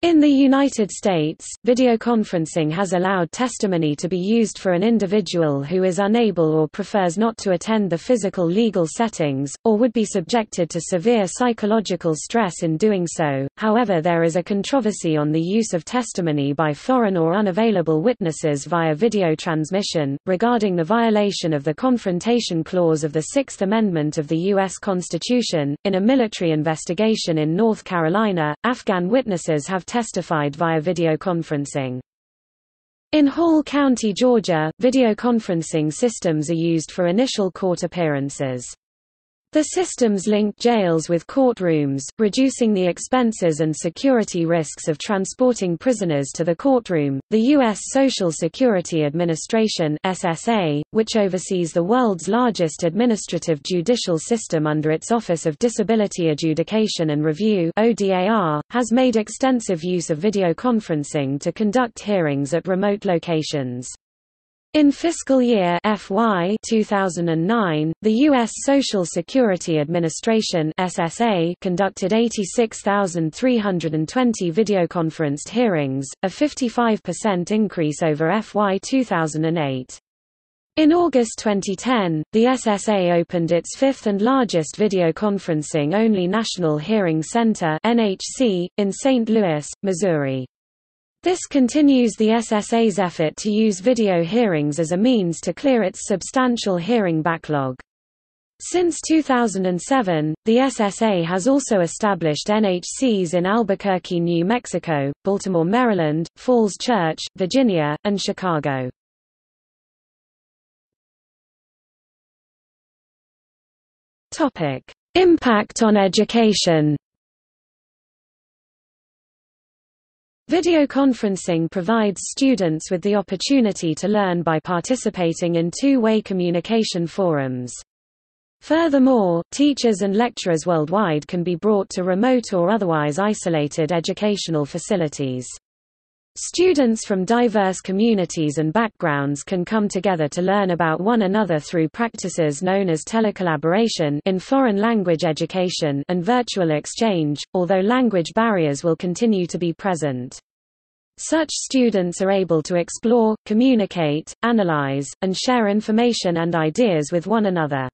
In the United States, videoconferencing has allowed testimony to be used for an individual who is unable or prefers not to attend the physical legal settings, or would be subjected to severe psychological stress in doing so. However, there is a controversy on the use of testimony by foreign or unavailable witnesses via video transmission, regarding the violation of the Confrontation Clause of the Sixth Amendment of the U.S. Constitution. In a military investigation in North Carolina, Afghan witnesses have testified via video conferencing. In Hall County, Georgia, video conferencing systems are used for initial court appearances. The systems link jails with courtrooms, reducing the expenses and security risks of transporting prisoners to the courtroom. The U.S. Social Security Administration (SSA), which oversees the world's largest administrative judicial system under its Office of Disability Adjudication and Review (ODAR), has made extensive use of video conferencing to conduct hearings at remote locations. In fiscal year FY 2009, the U.S. Social Security Administration SSA conducted 86,320 videoconferenced hearings, a 55% increase over FY 2008. In August 2010, the SSA opened its fifth and largest videoconferencing-only National Hearing Center (NHC) in St. Louis, Missouri. This continues the SSA's effort to use video hearings as a means to clear its substantial hearing backlog. Since 2007, the SSA has also established NHCs in Albuquerque, New Mexico, Baltimore, Maryland, Falls Church, Virginia, and Chicago. Impact on education Videoconferencing provides students with the opportunity to learn by participating in two-way communication forums. Furthermore, teachers and lecturers worldwide can be brought to remote or otherwise isolated educational facilities. Students from diverse communities and backgrounds can come together to learn about one another through practices known as telecollaboration in foreign language education and virtual exchange, although language barriers will continue to be present. Such students are able to explore, communicate, analyze, and share information and ideas with one another.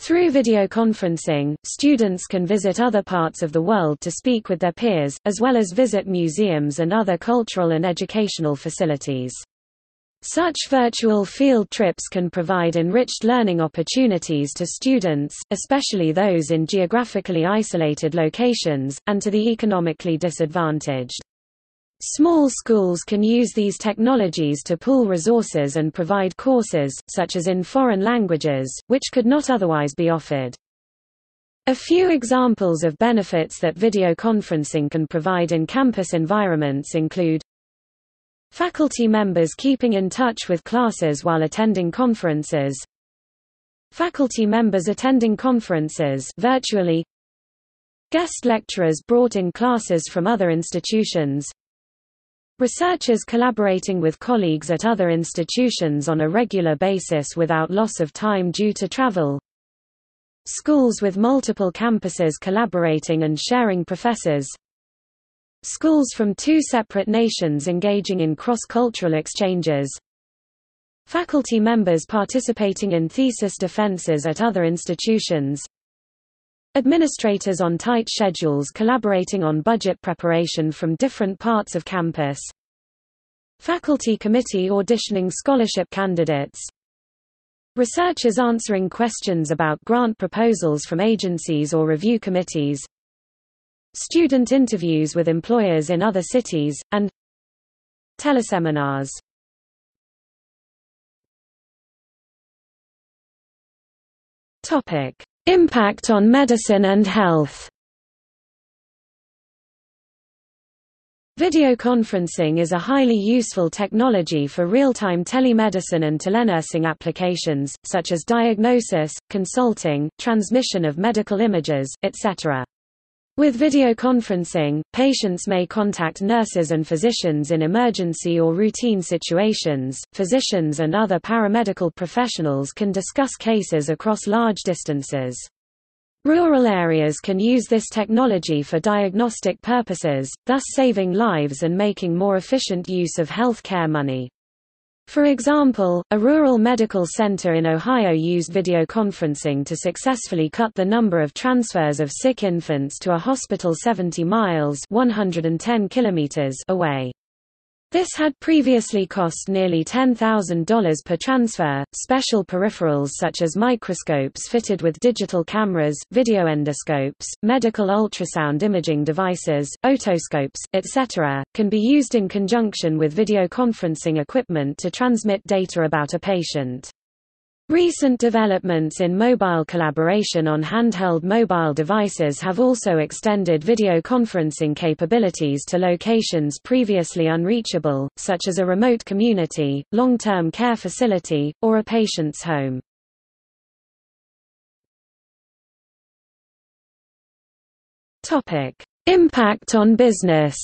Through video conferencing, students can visit other parts of the world to speak with their peers, as well as visit museums and other cultural and educational facilities. Such virtual field trips can provide enriched learning opportunities to students, especially those in geographically isolated locations, and to the economically disadvantaged. Small schools can use these technologies to pool resources and provide courses, such as in foreign languages, which could not otherwise be offered. A few examples of benefits that video conferencing can provide in campus environments include Faculty members keeping in touch with classes while attending conferences Faculty members attending conferences virtually Guest lecturers brought in classes from other institutions Researchers collaborating with colleagues at other institutions on a regular basis without loss of time due to travel. Schools with multiple campuses collaborating and sharing professors. Schools from two separate nations engaging in cross-cultural exchanges. Faculty members participating in thesis defenses at other institutions. Administrators on tight schedules collaborating on budget preparation from different parts of campus. Faculty committee auditioning scholarship candidates. Researchers answering questions about grant proposals from agencies or review committees. Student interviews with employers in other cities, and teleseminars. Topic: Impact on medicine and health Video conferencing is a highly useful technology for real-time telemedicine and telenursing applications, such as diagnosis, consulting, transmission of medical images, etc. With video conferencing, patients may contact nurses and physicians in emergency or routine situations. Physicians and other paramedical professionals can discuss cases across large distances. Rural areas can use this technology for diagnostic purposes, thus saving lives and making more efficient use of health care money. For example, a rural medical center in Ohio used video conferencing to successfully cut the number of transfers of sick infants to a hospital 70 miles 110 kilometers away. This had previously cost nearly $10,000 per transfer. Special peripherals such as microscopes fitted with digital cameras, video endoscopes, medical ultrasound imaging devices, otoscopes, etc., can be used in conjunction with video conferencing equipment to transmit data about a patient. Recent developments in mobile collaboration on handheld mobile devices have also extended video conferencing capabilities to locations previously unreachable, such as a remote community, long-term care facility, or a patient's home. Impact on business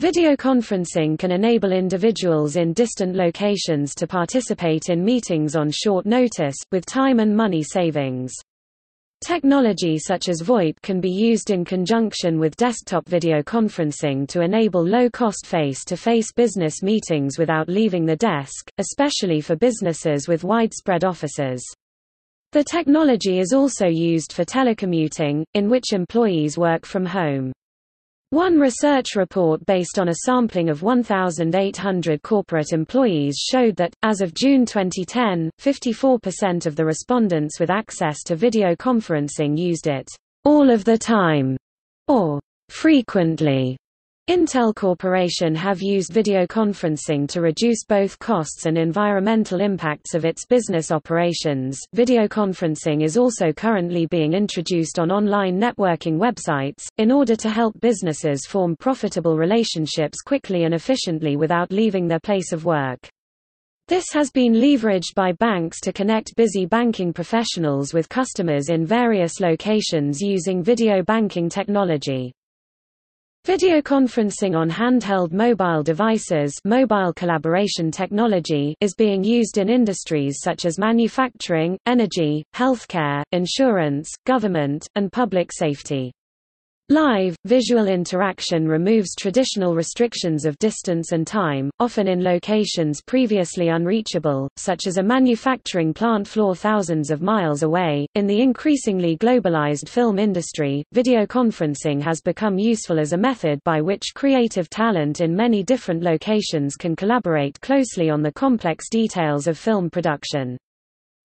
Video conferencing can enable individuals in distant locations to participate in meetings on short notice, with time and money savings. Technology such as VoIP can be used in conjunction with desktop video conferencing to enable low-cost face-to-face business meetings without leaving the desk, especially for businesses with widespread offices. The technology is also used for telecommuting, in which employees work from home. One research report based on a sampling of 1,800 corporate employees showed that, as of June 2010, 54% of the respondents with access to video conferencing used it all of the time or frequently Intel Corporation have used video conferencing to reduce both costs and environmental impacts of its business operations. Video conferencing is also currently being introduced on online networking websites, in order to help businesses form profitable relationships quickly and efficiently without leaving their place of work. This has been leveraged by banks to connect busy banking professionals with customers in various locations using video banking technology. Video conferencing on handheld mobile devices mobile collaboration technology is being used in industries such as manufacturing, energy, healthcare, insurance, government, and public safety. Live, visual interaction removes traditional restrictions of distance and time, often in locations previously unreachable, such as a manufacturing plant floor thousands of miles away. In the increasingly globalized film industry, videoconferencing has become useful as a method by which creative talent in many different locations can collaborate closely on the complex details of film production.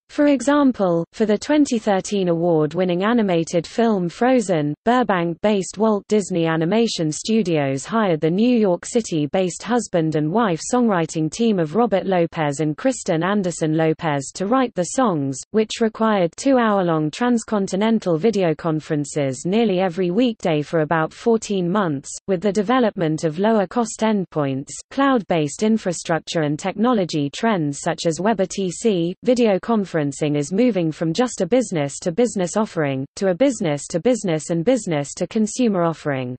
For example, for the 2013 award-winning animated film Frozen, Burbank-based Walt Disney Animation Studios hired the New York City-based husband and wife songwriting team of Robert Lopez and Kristen Anderson Lopez to write the songs, which required two-hour-long transcontinental videoconferences nearly every weekday for about 14 months. With the development of lower-cost endpoints, cloud-based infrastructure and technology trends such as WebRTC, video conferencing is moving from just a business-to-business offering, to a business-to-business and business-to-consumer offering.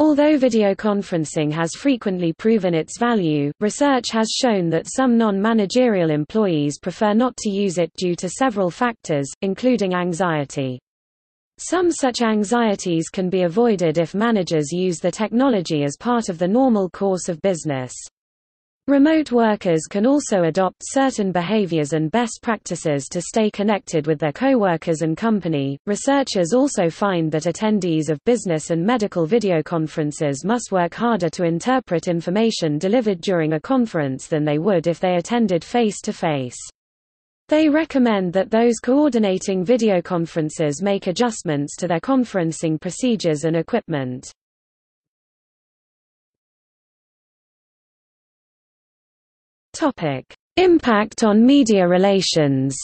Although videoconferencing has frequently proven its value, research has shown that some non-managerial employees prefer not to use it due to several factors, including anxiety. Some such anxieties can be avoided if managers use the technology as part of the normal course of business. Remote workers can also adopt certain behaviors and best practices to stay connected with their coworkers and company. Researchers also find that attendees of business and medical video conferences must work harder to interpret information delivered during a conference than they would if they attended face to face. They recommend that those coordinating video conferences make adjustments to their conferencing procedures and equipment. Topic: Impact on media relations.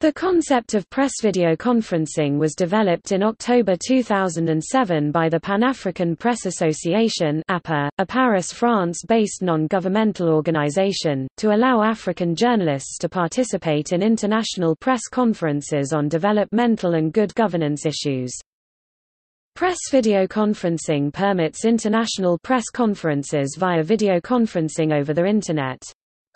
The concept of press video conferencing was developed in October 2007 by the Pan-African Press Association APA, a Paris, France-based non-governmental organization, to allow African journalists to participate in international press conferences on developmental and good governance issues. Press video conferencing permits international press conferences via video conferencing over the Internet.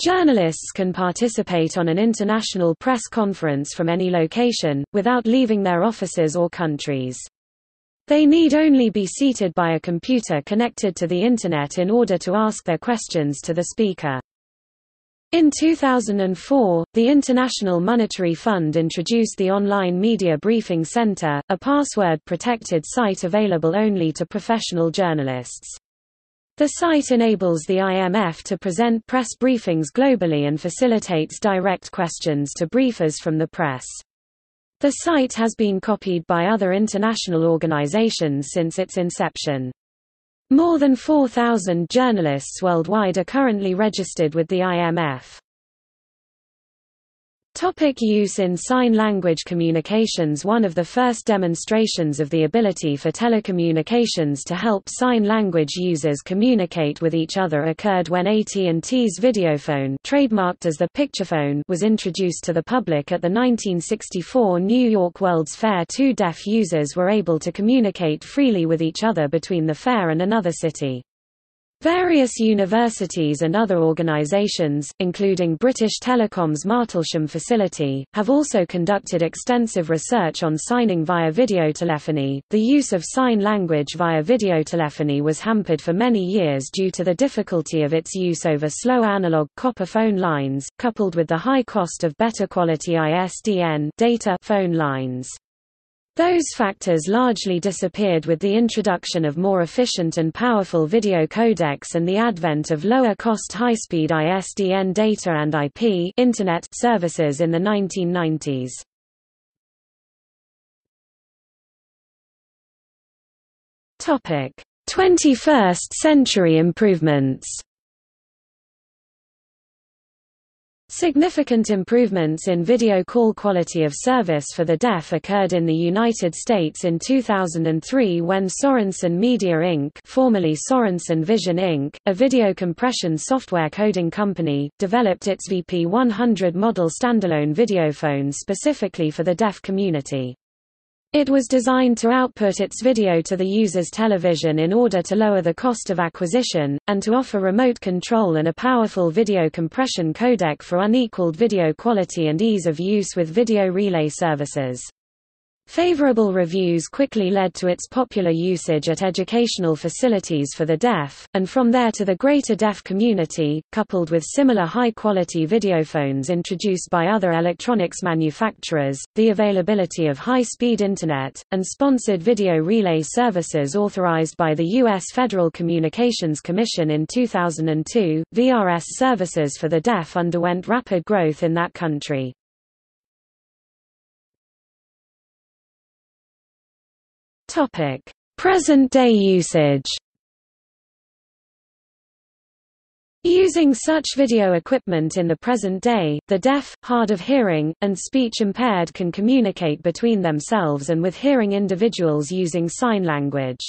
Journalists can participate on an international press conference from any location, without leaving their offices or countries. They need only be seated by a computer connected to the Internet in order to ask their questions to the speaker. In 2004, the International Monetary Fund introduced the Online Media Briefing Center, a password-protected site available only to professional journalists. The site enables the IMF to present press briefings globally and facilitates direct questions to briefers from the press. The site has been copied by other international organizations since its inception. More than 4,000 journalists worldwide are currently registered with the IMF. Topic use in sign language communications One of the first demonstrations of the ability for telecommunications to help sign language users communicate with each other occurred when AT&T's videophone trademarked as the Picturephone was introduced to the public at the 1964 New York World's Fair Two deaf users were able to communicate freely with each other between the fair and another city. Various universities and other organizations, including British Telecom's Martlesham facility, have also conducted extensive research on signing via videotelephony. The use of sign language via videotelephony was hampered for many years due to the difficulty of its use over slow analog copper phone lines, coupled with the high cost of better quality ISDN data phone lines. Those factors largely disappeared with the introduction of more efficient and powerful video codecs and the advent of lower-cost high-speed ISDN data and IP Internet services in the 1990s. Topic: 21st century improvements. Significant improvements in video call quality of service for the deaf occurred in the United States in 2003 when Sorenson Media Inc. formerly Sorenson Vision Inc., a video compression software coding company, developed its VP100 model standalone videophone specifically for the deaf community. It was designed to output its video to the user's television in order to lower the cost of acquisition, and to offer remote control and a powerful video compression codec for unequaled video quality and ease of use with video relay services. Favorable reviews quickly led to its popular usage at educational facilities for the deaf, and from there to the greater deaf community, coupled with similar high-quality videophones introduced by other electronics manufacturers, the availability of high-speed Internet, and sponsored video relay services authorized by the U.S. Federal Communications Commission in 2002, VRS services for the deaf underwent rapid growth in that country. Topic: Present-day usage. Using such video equipment in the present day, the deaf, hard of hearing, and speech-impaired can communicate between themselves and with hearing individuals using sign language.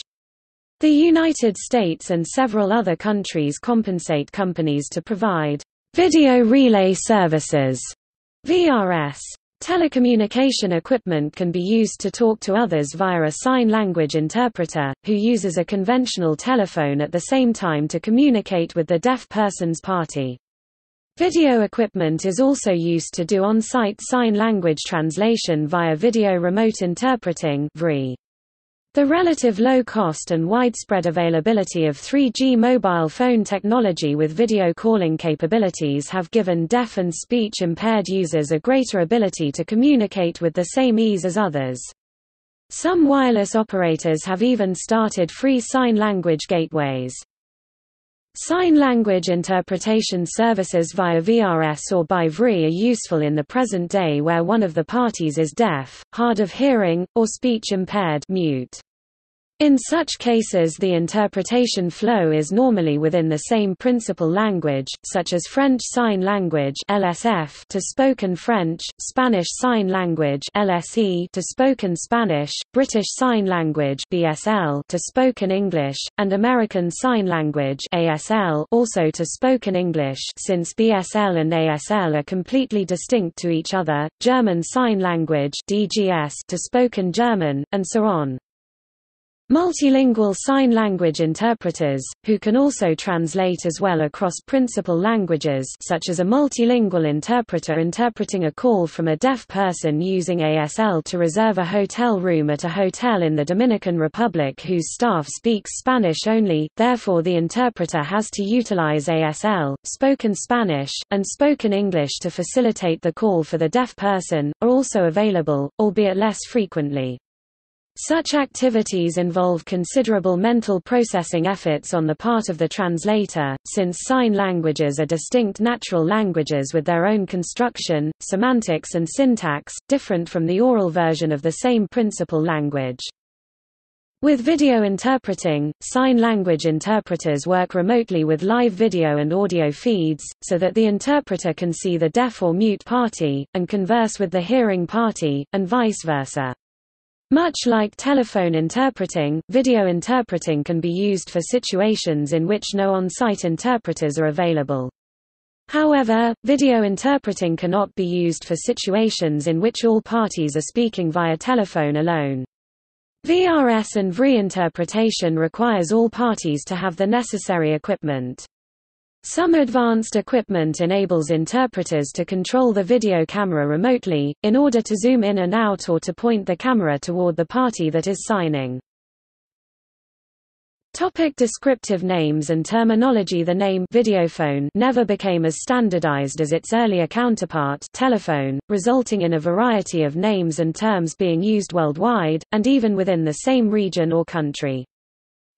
The United States and several other countries compensate companies to provide video relay services VRS Telecommunication equipment can be used to talk to others via a sign language interpreter, who uses a conventional telephone at the same time to communicate with the deaf person's party. Video equipment is also used to do on-site sign language translation via video remote interpreting VRI. The relative low cost and widespread availability of 3G mobile phone technology with video calling capabilities have given deaf and speech-impaired users a greater ability to communicate with the same ease as others. Some wireless operators have even started free sign language gateways. Sign language interpretation services via VRS or by VRI are useful in the present day where one of the parties is deaf, hard of hearing, or speech impaired mute. In such cases the interpretation flow is normally within the same principal language, such as French Sign Language LSF to spoken French, Spanish Sign Language LSE to spoken Spanish, British Sign Language BSL to spoken English, and American Sign Language ASL also to spoken English since BSL and ASL are completely distinct to each other, German Sign Language DGS to spoken German, and so on. Multilingual sign language interpreters, who can also translate as well across principal languages such as a multilingual interpreter interpreting a call from a deaf person using ASL to reserve a hotel room at a hotel in the Dominican Republic whose staff speaks Spanish only, therefore the interpreter has to utilize ASL, spoken Spanish, and spoken English to facilitate the call for the deaf person, are also available, albeit less frequently. Such activities involve considerable mental processing efforts on the part of the translator, since sign languages are distinct natural languages with their own construction, semantics and syntax, different from the oral version of the same principal language. With video interpreting, sign language interpreters work remotely with live video and audio feeds, so that the interpreter can see the deaf or mute party, and converse with the hearing party, and vice versa. Much like telephone interpreting, video interpreting can be used for situations in which no on-site interpreters are available. However, video interpreting cannot be used for situations in which all parties are speaking via telephone alone. VRS and VRI interpretation requires all parties to have the necessary equipment. Some advanced equipment enables interpreters to control the video camera remotely, in order to zoom in and out or to point the camera toward the party that is signing. Topic descriptive names and terminology The name videophone never became as standardized as its earlier counterpart telephone, resulting in a variety of names and terms being used worldwide, and even within the same region or country.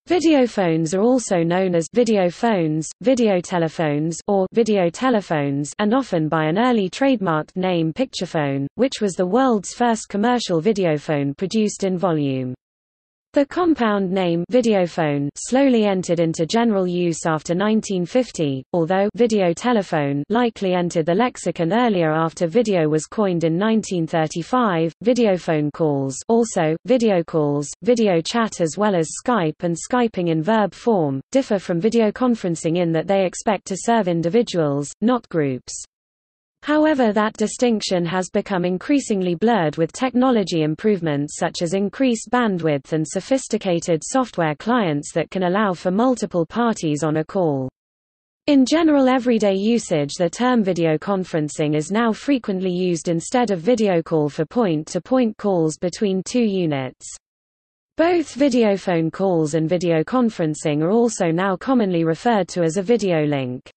Videophones are also known as videophones, videotelephones or videotelephones and often by an early trademarked name Picturephone, which was the world's first commercial videophone produced in volume. The compound name videophone slowly entered into general use after 1950, although video telephone likely entered the lexicon earlier after video was coined in 1935. Videophone calls, also video calls, video chat as well as Skype and Skyping in verb form, differ from videoconferencing in that they expect to serve individuals, not groups. However that distinction has become increasingly blurred with technology improvements such as increased bandwidth and sophisticated software clients that can allow for multiple parties on a call. In general everyday usage the term video conferencing is now frequently used instead of video call for point-to-point -point calls between two units. Both videophone calls and video conferencing are also now commonly referred to as a video link.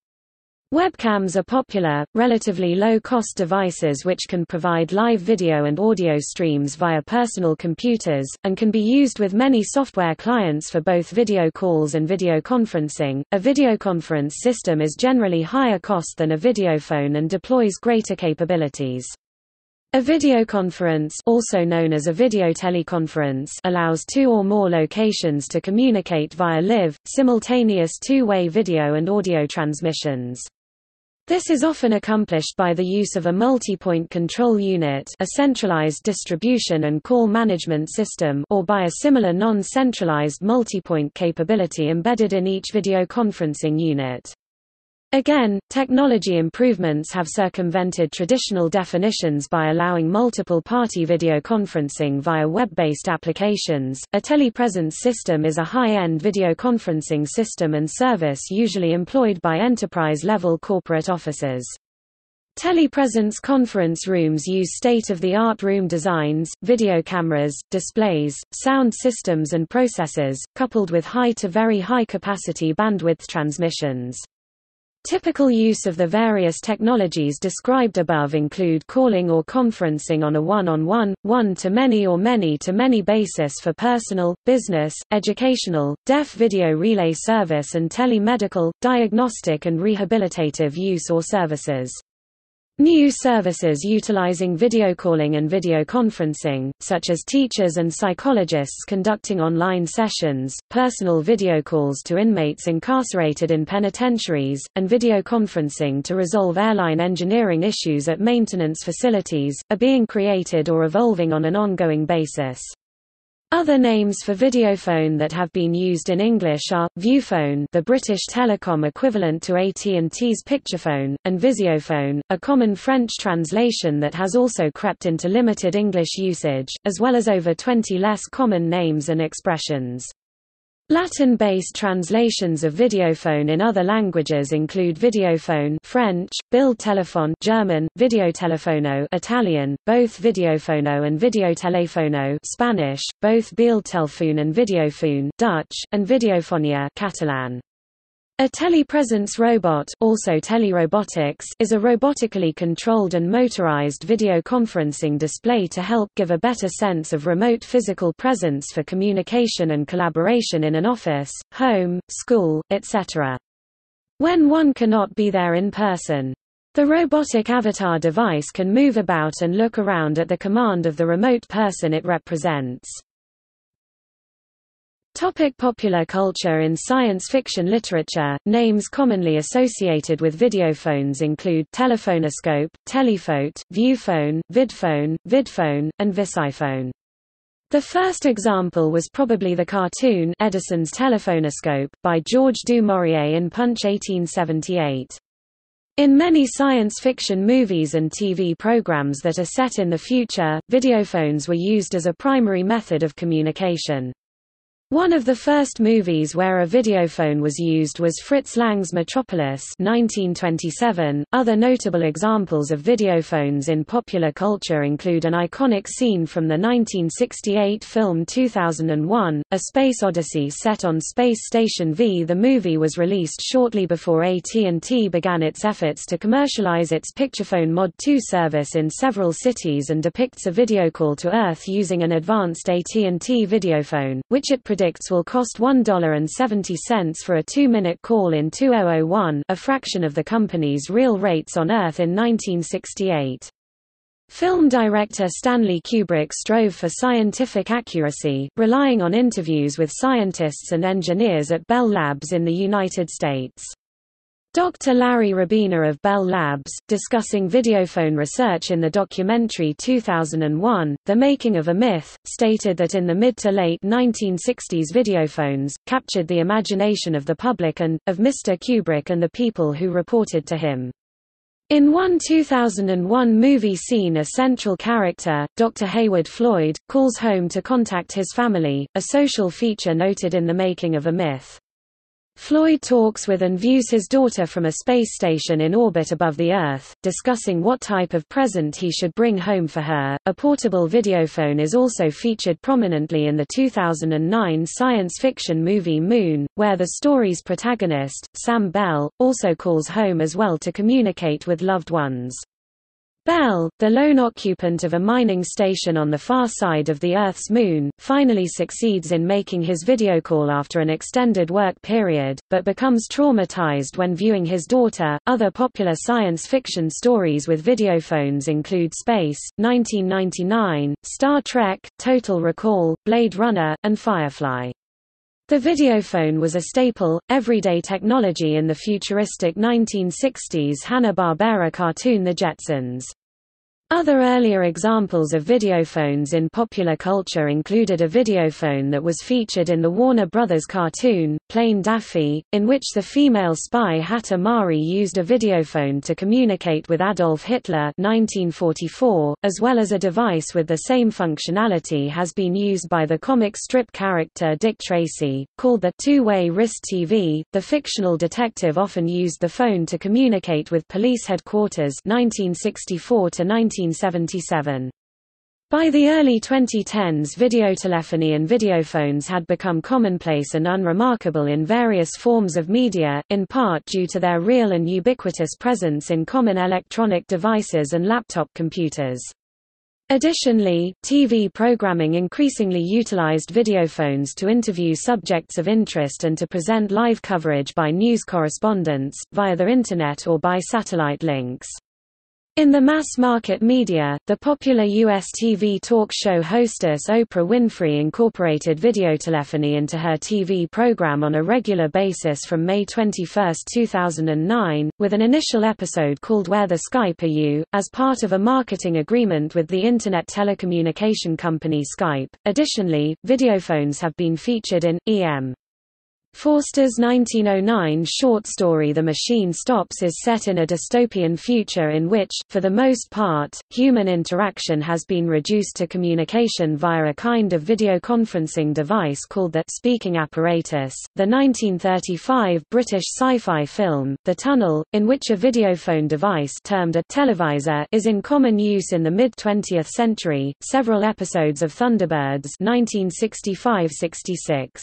Webcams are popular, relatively low-cost devices which can provide live video and audio streams via personal computers, and can be used with many software clients for both video calls and video conferencing. A videoconference system is generally higher cost than a videophone and deploys greater capabilities. A videoconference also known as a video teleconference allows two or more locations to communicate via live, simultaneous two-way video and audio transmissions. This is often accomplished by the use of a multi-point control unit a centralized distribution and call management system or by a similar non-centralized multi-point capability embedded in each video conferencing unit. Again, technology improvements have circumvented traditional definitions by allowing multiple party video conferencing via web-based applications. A telepresence system is a high-end video conferencing system and service usually employed by enterprise-level corporate offices. Telepresence conference rooms use state-of-the-art room designs, video cameras, displays, sound systems and processors, coupled with high to very high capacity bandwidth transmissions. Typical use of the various technologies described above include calling or conferencing on a one-on-one, one-to-many or many-to-many basis for personal, business, educational, deaf video relay service and telemedical, diagnostic and rehabilitative use or services. New services utilizing video calling and video conferencing, such as teachers and psychologists conducting online sessions, personal video calls to inmates incarcerated in penitentiaries, and video conferencing to resolve airline engineering issues at maintenance facilities, are being created or evolving on an ongoing basis. Other names for videophone that have been used in English are, Viewphone the British telecom equivalent to AT&T's Picturephone, and Visiophone, a common French translation that has also crept into limited English usage, as well as over 20 less common names and expressions. Latin-based translations of videophone in other languages include videophone French, Bildtelefon German, videotelefono Italian, both videofono and videotelefono Spanish, both Beeldtelefoon and videofoon Dutch, and videofonia Catalan. A telepresence robot also telerobotics is a robotically controlled and motorized video conferencing display to help give a better sense of remote physical presence for communication and collaboration in an office, home, school, etc. When one cannot be there in person. The robotic avatar device can move about and look around at the command of the remote person it represents. Topic popular culture In science fiction literature, names commonly associated with videophones include telephonoscope, telephote, viewphone, vidphone, vidphone, and visiphone. The first example was probably the cartoon Edison's Telephonoscope, by George du Maurier in Punch 1878. In many science fiction movies and TV programs that are set in the future, videophones were used as a primary method of communication. One of the first movies where a videophone was used was Fritz Lang's Metropolis 1927. Other notable examples of videophones in popular culture include an iconic scene from the 1968 film 2001, A Space Odyssey set on Space Station V. The movie was released shortly before AT&T began its efforts to commercialize its Picturephone Mod 2 service in several cities and depicts a video call to Earth using an advanced AT&T videophone, which it predicts will cost $1.70 for a two-minute call in 2001 a fraction of the company's real rates on Earth in 1968. Film director Stanley Kubrick strove for scientific accuracy, relying on interviews with scientists and engineers at Bell Labs in the United States. Dr. Larry Rabiner of Bell Labs, discussing videophone research in the documentary 2001, The Making of a Myth, stated that in the mid to late 1960s videophones, captured the imagination of the public and, of Mr. Kubrick and the people who reported to him. In one 2001 movie scene a central character, Dr. Heywood Floyd, calls home to contact his family, a social feature noted in The Making of a Myth. Floyd talks with and views his daughter from a space station in orbit above the Earth, discussing what type of present he should bring home for her. A portable videophone is also featured prominently in the 2009 science fiction movie Moon, where the story's protagonist, Sam Bell, also calls home as well to communicate with loved ones. Bell, the lone occupant of a mining station on the far side of the Earth's moon, finally succeeds in making his video call after an extended work period, but becomes traumatized when viewing his daughter. Other popular science fiction stories with videophones include Space, 1999, Star Trek, Total Recall, Blade Runner, and Firefly. The videophone was a staple, everyday technology in the futuristic 1960s Hanna-Barbera cartoon The Jetsons. Other earlier examples of videophones in popular culture included a videophone that was featured in the Warner Brothers cartoon, Plane Daffy, in which the female spy Hatta Mari used a videophone to communicate with Adolf Hitler 1944, as well as a device with the same functionality has been used by the comic strip character Dick Tracy, called the two-way wrist TV. The fictional detective often used the phone to communicate with police headquarters 1964 to 19 1977. By the early 2010s videotelephony and videophones had become commonplace and unremarkable in various forms of media, in part due to their real and ubiquitous presence in common electronic devices and laptop computers. Additionally, TV programming increasingly utilized videophones to interview subjects of interest and to present live coverage by news correspondents, via the Internet or by satellite links. In the mass-market media, the popular U.S. TV talk show hostess Oprah Winfrey incorporated videotelephony into her TV program on a regular basis from May 21, 2009, with an initial episode called Where the Skype Are You, as part of a marketing agreement with the Internet telecommunication company Skype. Additionally, videophones have been featured in E.M. Forster's 1909 short story The Machine Stops is set in a dystopian future in which, for the most part, human interaction has been reduced to communication via a kind of videoconferencing device called the speaking apparatus. The 1935 British sci-fi film, The Tunnel, in which a videophone device termed a televisor is in common use in the mid-20th century, several episodes of Thunderbirds 1965-66.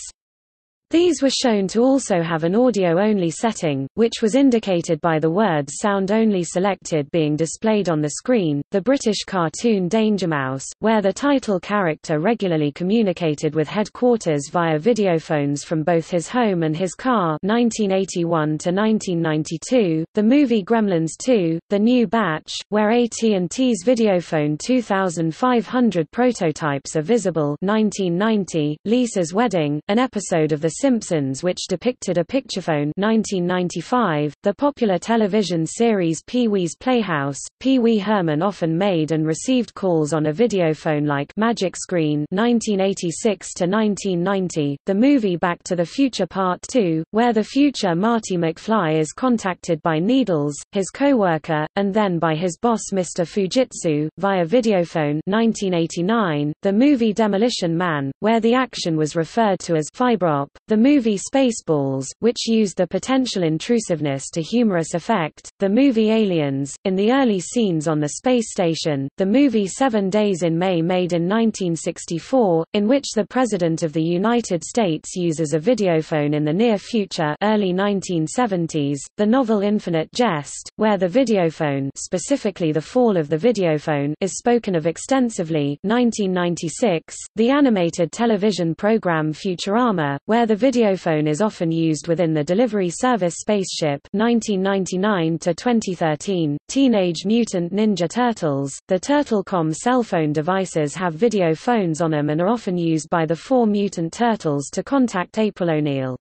These were shown to also have an audio-only setting, which was indicated by the words sound-only selected being displayed on the screen. The British cartoon Danger Mouse, where the title character regularly communicated with headquarters via videophones from both his home and his car 1981 to 1992, the movie Gremlins 2, The New Batch, where AT&T's Videophone 2500 prototypes are visible 1990, Lisa's Wedding, an episode of The Simpsons which depicted a picturephone 1995, the popular television series Pee-wee's Playhouse, Pee-wee Herman often made and received calls on a videophone like Magic Screen 1986 to 1990, the movie Back to the Future Part 2, where the future Marty McFly is contacted by Needles, his co-worker, and then by his boss Mr. Fujitsu, via videophone 1989, the movie Demolition Man, where the action was referred to as fiberop, the movie Spaceballs, which used the potential intrusiveness to humorous effect, the movie Aliens, in the early scenes on the space station, the movie Seven Days in May made in 1964, in which the President of the United States uses a videophone in the near future early 1970s, the novel Infinite Jest, where the videophone specifically the fall of the videophone is spoken of extensively 1996, the animated television program Futurama, where the videophone is often used within the delivery service Spaceship 1999 to 2013, Teenage Mutant Ninja Turtles. The Turtlecom cell phone devices have video phones on them and are often used by the four mutant turtles to contact April O'Neil.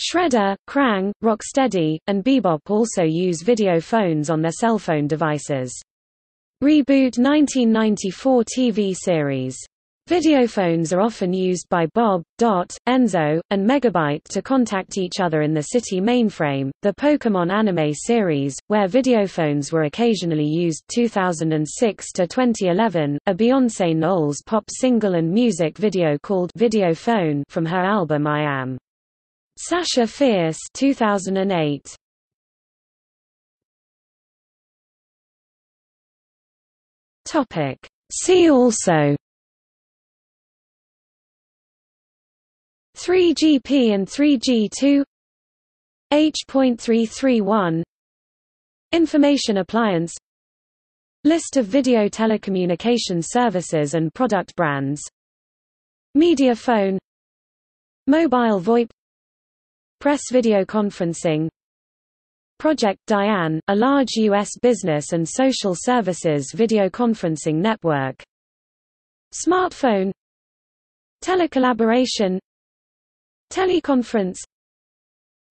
Shredder, Krang, Rocksteady, and Bebop also use video phones on their cell phone devices. Reboot 1994 TV series Videophones are often used by Bob, Dot, Enzo, and Megabyte to contact each other in the City mainframe. The Pokemon anime series, where videophones were occasionally used 2006 to 2011, a Beyoncé Knowles pop single and music video called Video Phone from her album I Am. Sasha Fierce 2008. Topic. See also 3GP and 3G2 H.331 Information appliance List of video telecommunication services and product brands Media phone Mobile VoIP Press video conferencing Project Diane, a large U.S. business and social services video conferencing network Smartphone Telecollaboration Teleconference.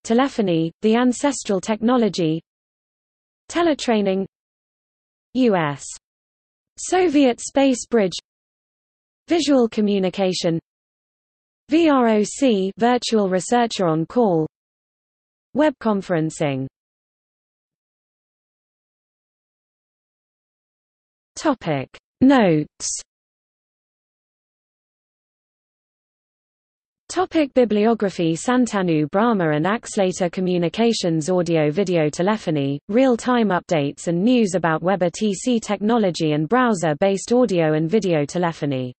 Telephony, the ancestral technology. Teletraining. U.S. Soviet space bridge. Visual communication. VROC virtual researcher on call. Web conferencing. Topic. Notes Topic bibliography Santanu Brahma and Axlater Communications Audio-video telephony, real-time updates and news about WebRTC technology and browser-based audio and video telephony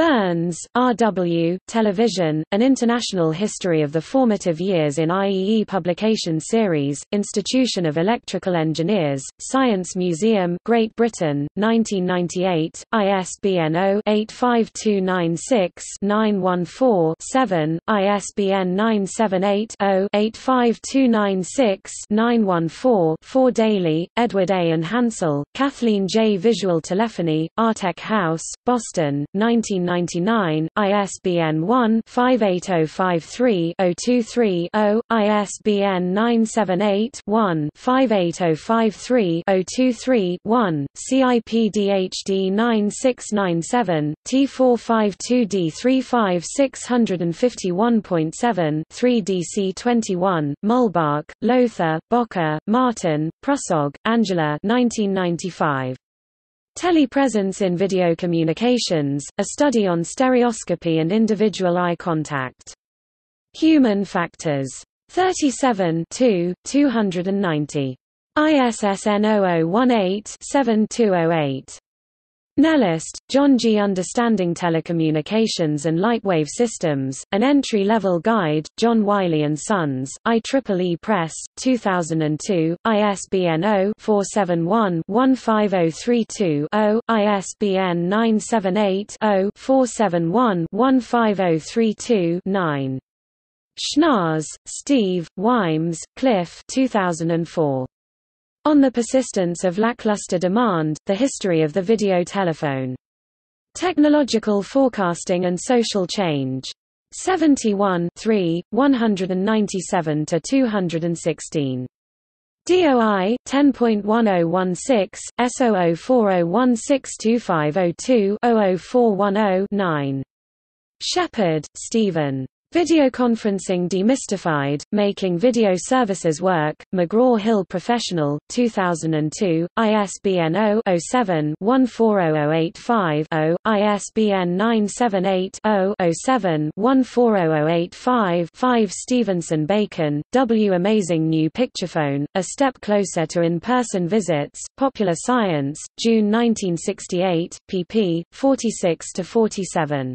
Burns, R.W., Television, An International History of the Formative Years in IEE Publication Series, Institution of Electrical Engineers, Science Museum Great Britain, 1998, ISBN 0-85296-914-7, ISBN 978-0-85296-914-4 Daly, Edward A. and Hansel, Kathleen J. Visual Telephony, Artech House, Boston, 19 1999, ISBN 1-58053-023-0, ISBN 978-1-58053-023-1, CIPDHD 9697, T452D 35651.7 3DC 21, Muhlbach, Lothar, Bocker, Martin, Prussog, Angela 1995. Telepresence in Video Communications, a study on stereoscopy and individual eye contact. Human Factors. 37 2, 290. ISSN 0018-7208. Nellist, John G. Understanding Telecommunications and Lightwave Systems, an entry-level guide, John Wiley & Sons, IEEE Press, 2002, ISBN 0-471-15032-0, ISBN 978-0-471-15032-9. Schnaars, Steve, Wymbs, Cliff 2004. On the Persistence of Lackluster Demand, The History of the Video Telephone. Technological Forecasting and Social Change. 71 3, 197–216. DOI 10.1016 S0040162502 00410 9. Shepard, Stephen. Videoconferencing Demystified, Making Video Services Work, McGraw-Hill Professional, 2002, ISBN 0-07-140085-0, ISBN 978-0-07-140085-5 Stevenson Bacon, W. Amazing New Picturephone, A Step Closer to In-Person Visits, Popular Science, June 1968, pp. 46–47.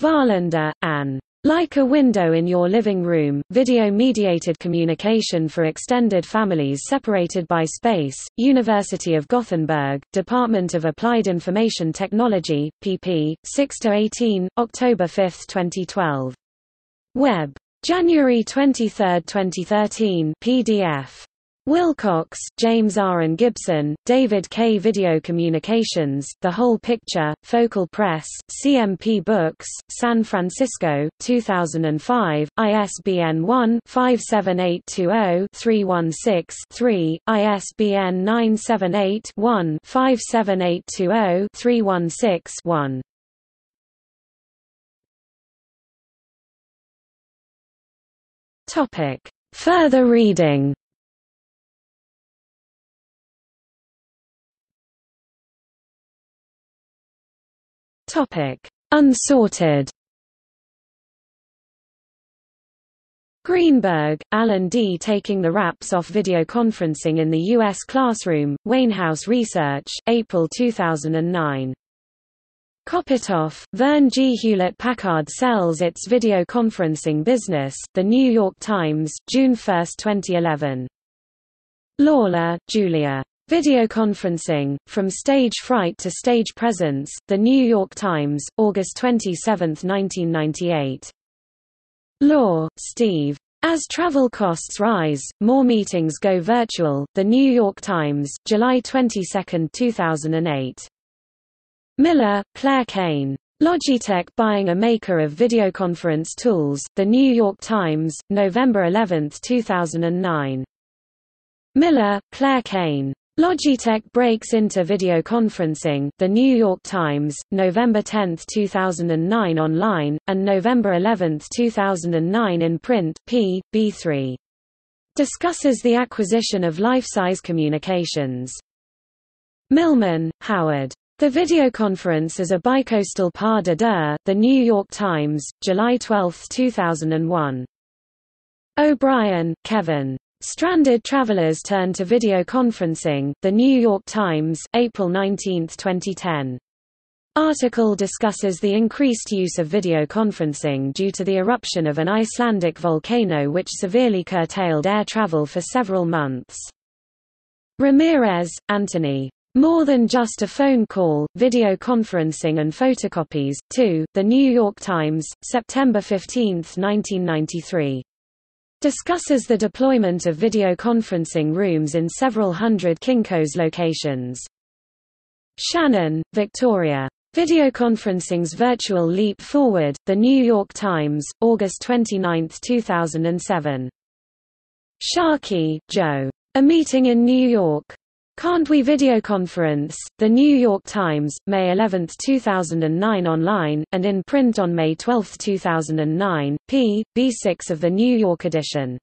Wallander, Anne. Like a window in your living room, video-mediated communication for extended families separated by space, University of Gothenburg, Department of Applied Information Technology, pp. 6–18, October 5, 2012. Web. January 23, 2013 PDF. Wilcox, James R. and Gibson, David K. Video Communications, The Whole Picture, Focal Press, CMP Books, San Francisco, 2005, ISBN 1-57820-316-3, ISBN 978-1-57820-316-1. Further reading Topic: Unsorted. Greenberg, Alan D. Taking the Wraps Off Video Conferencing in the U.S. Classroom, Wainhouse Research, April 2009. Kopytoff, Verne G. Hewlett-Packard sells its video conferencing business, The New York Times, June 1, 2011. Lawler, Julia. Video conferencing, From Stage Fright to Stage Presence, The New York Times, August 27, 1998. Lohr, Steve. As travel costs rise, more meetings go virtual. The New York Times, July 22, 2008. Miller, Claire Cain. Logitech buying a maker of videoconference tools. The New York Times, November 11, 2009. Miller, Claire Cain. Logitech breaks into video conferencing. The New York Times, November 10, 2009 online, and November 11, 2009 in print p. B3. Discusses the acquisition of Lifesize Communications. Millman, Howard. The videoconference is a bicoastal pas de deux. The New York Times, July 12, 2001. O'Brien, Kevin. Stranded travelers turn to video conferencing. The New York Times, April 19, 2010. Article discusses the increased use of video conferencing due to the eruption of an Icelandic volcano which severely curtailed air travel for several months. Ramirez, Anthony. More than just a phone call, video conferencing and photocopies. 2. The New York Times, September 15, 1993 discusses the deployment of video conferencing rooms in several hundred Kinko's locations. Shannon, Victoria. Videoconferencing's Virtual Leap Forward, The New York Times, August 29, 2007. Sharkey, Joe. A Meeting in New York. Can't We Videoconference, The New York Times, May 11, 2009 online, and in print on May 12, 2009, p. B6 of the New York edition.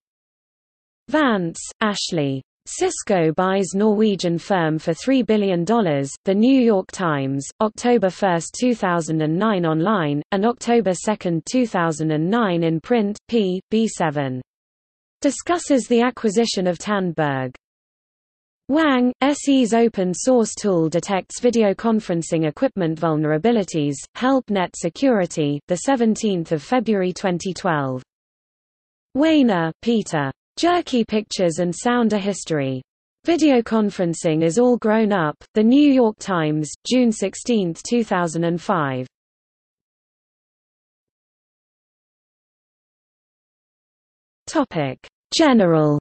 Vance, Ashley. Cisco buys Norwegian firm for $3 billion, The New York Times, October 1, 2009 online, and October 2, 2009 in print, p. B7. Discusses the acquisition of Tandberg. Wang, SE's open source tool detects video conferencing equipment vulnerabilities. HelpNet Security, the 17th of February 2012. Wayner, Peter. Jerky Pictures and Sounder History. Video conferencing is all grown up. The New York Times, June 16, 2005. Topic: General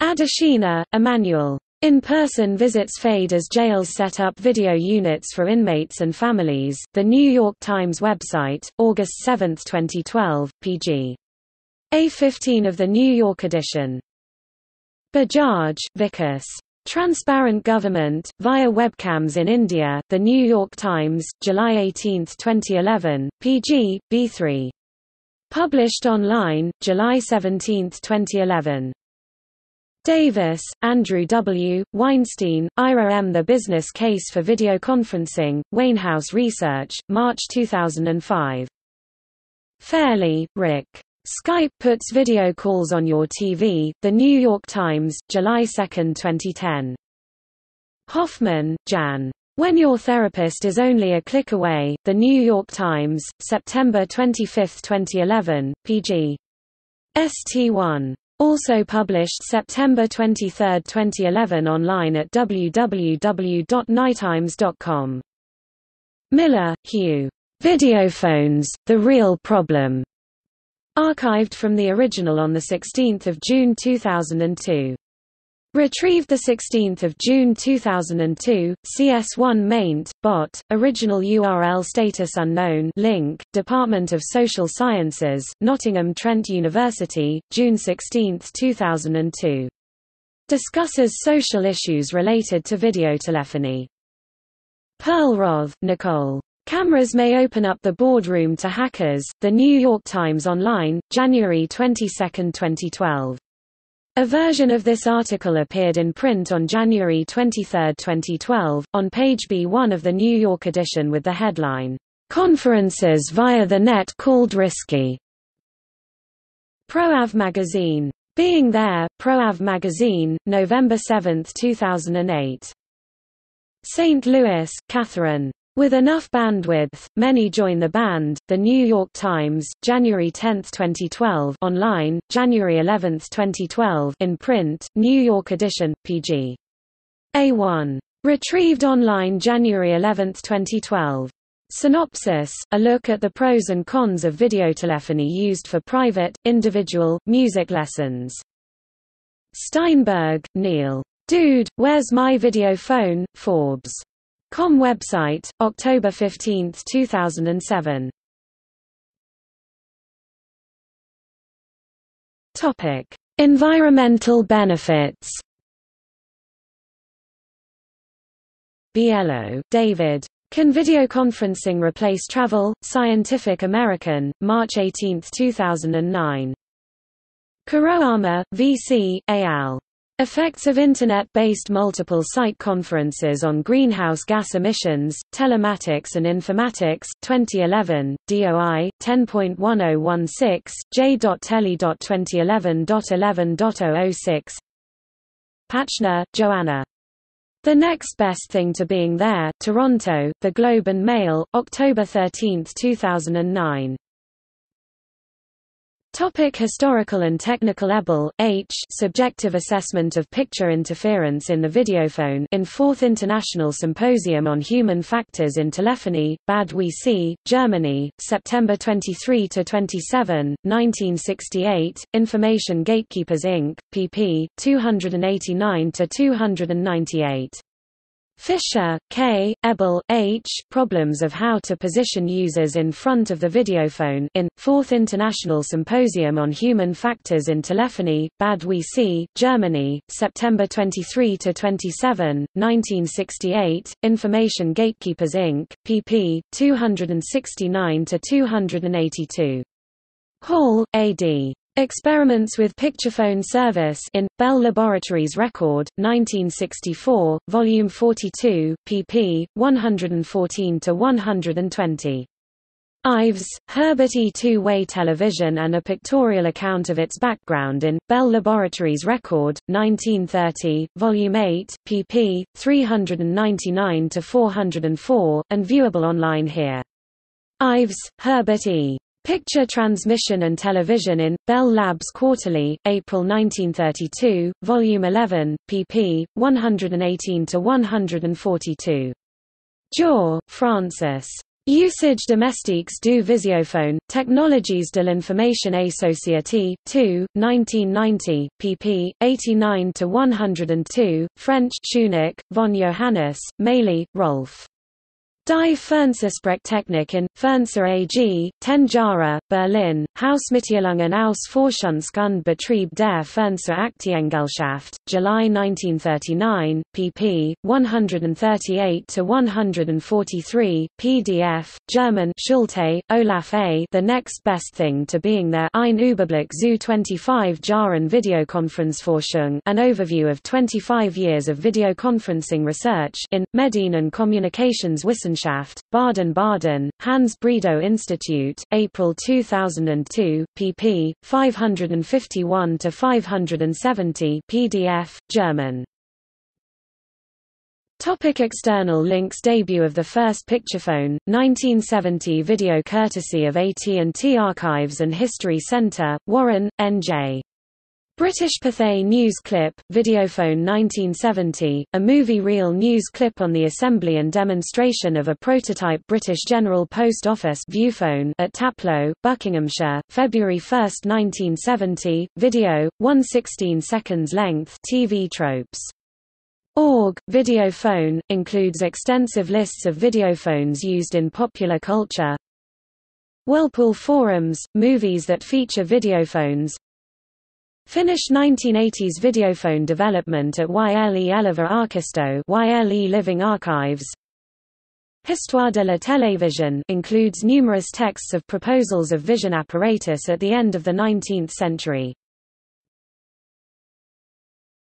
Adeshina, Emmanuel. In-person visits fade as jails set up video units for inmates and families. The New York Times website, August 7, 2012, pg. A15 of the New York edition. Bajaj, Vikas. Transparent Government, via webcams in India, The New York Times, July 18, 2011, pg. B3. Published online, July 17, 2011. Davis, Andrew W., Weinstein, Ira M. The Business Case for Video Conferencing, Wainhouse Research, March 2005. Fairley, Rick. Skype puts video calls on your TV, The New York Times, July 2, 2010. Hoffman, Jan. When Your Therapist is Only a Click Away, The New York Times, September 25, 2011, pg. ST1. Also published September 23, 2011 online at www.nytimes.com. Miller, Hugh. Videophones, The Real Problem. Archived from the original on 16 June 2002. Retrieved 16 June 2002, CS1 maint, bot, original URL status unknown link, Department of Social Sciences, Nottingham Trent University, June 16, 2002. Discusses social issues related to video videotelephony. Perlroth, Nicole. Cameras may open up the boardroom to hackers, The New York Times Online, January 22, 2012. A version of this article appeared in print on January 23, 2012, on page B1 of the New York edition with the headline, Conferences via the net called risky. ProAv magazine. Being There, ProAv magazine, November 7, 2008. St. Louis, Catherine. With enough bandwidth, many join the band. The New York Times, January 10, 2012. Online, January 11, 2012. In print, New York edition, pg. A1. Retrieved online January 11, 2012. Synopsis, a look at the pros and cons of videotelephony used for private, individual, music lessons. Steinberg, Neil. Dude, Where's My Video Phone? Forbes. Com website, October 15, 2007. Topic: Environmental benefits. Biello, David. Can videoconferencing replace travel? Scientific American, March 18, 2009. Kuroyama, V.C., al. Effects of Internet-based multiple-site conferences on greenhouse gas emissions, telematics and informatics 2011, DOI, 10.1016, j.tele.2011.11.006 Pachner, Joanna. The Next Best Thing to Being There Toronto, The Globe and Mail, October 13, 2009. Topic historical and technical Ebel, H. Subjective Assessment of Picture Interference in the Videophone in 4th International Symposium on Human Factors in Telephony, Bad Wiessee, Germany, September 23–27, 1968, Information Gatekeepers Inc., pp. 289–298. Fisher, K., Ebel, H. Problems of How to Position Users in Front of the Videophone in, 4th International Symposium on Human Factors in Telephony, Bad Wiessee, Germany, September 23–27, 1968, Information Gatekeepers Inc., pp. 269–282. Hall, A.D. Experiments with Picturephone Service in, Bell Laboratories Record, 1964, Volume 42, pp. 114–120. Ives, Herbert E. Two-Way Television and a pictorial account of its background in, Bell Laboratories Record, 1930, Volume 8, pp. 399–404, and viewable online here. Ives, Herbert E. Picture Transmission and Television in, Bell Labs Quarterly, April 1932, Volume 11, pp. 118–142. Jaw, Francis. Usage domestiques du visiophone, Technologies de l'information et société, 2, 1990, pp. 89–102, French Schunig, von Johannes, Maley, Rolf. Die Fernsehsprechtechnik in, Fernseher AG, 10 Jahre, Berlin, Hausmitteilungen aus Forschungs- und Betrieb der Fernsehaktiengesellschaft, July 1939, pp. 138–143, pdf, German Schulte, Olaf A. The Next Best Thing to Being There. Ein Überblick zu 25 Jahren Videokonferenzforschung An Overview of 25 Years of Videoconferencing Research in, Medien and Communications Wissenschaft Wissenschaft, Baden-Baden, Hans Bredow Institute, April 2002, pp. 551–570 PDF, German. Topic external links Debut of the first picturephone, 1970 Video courtesy of AT&T Archives and History Center, Warren, N.J. British Pathé News Clip, Videophone 1970, a movie reel news clip on the assembly and demonstration of a prototype British General Post Office viewphone at Taplow, Buckinghamshire, February 1, 1970, video, 116 seconds length TV tropes. Org, Videophone, includes extensive lists of videophones used in popular culture. Whirlpool Forums, movies that feature videophones Finnish 1980s videophone development at YLE Elävä Arkisto YLE Living Archives Histoire de la télévision includes numerous texts of proposals of vision apparatus at the end of the 19th century.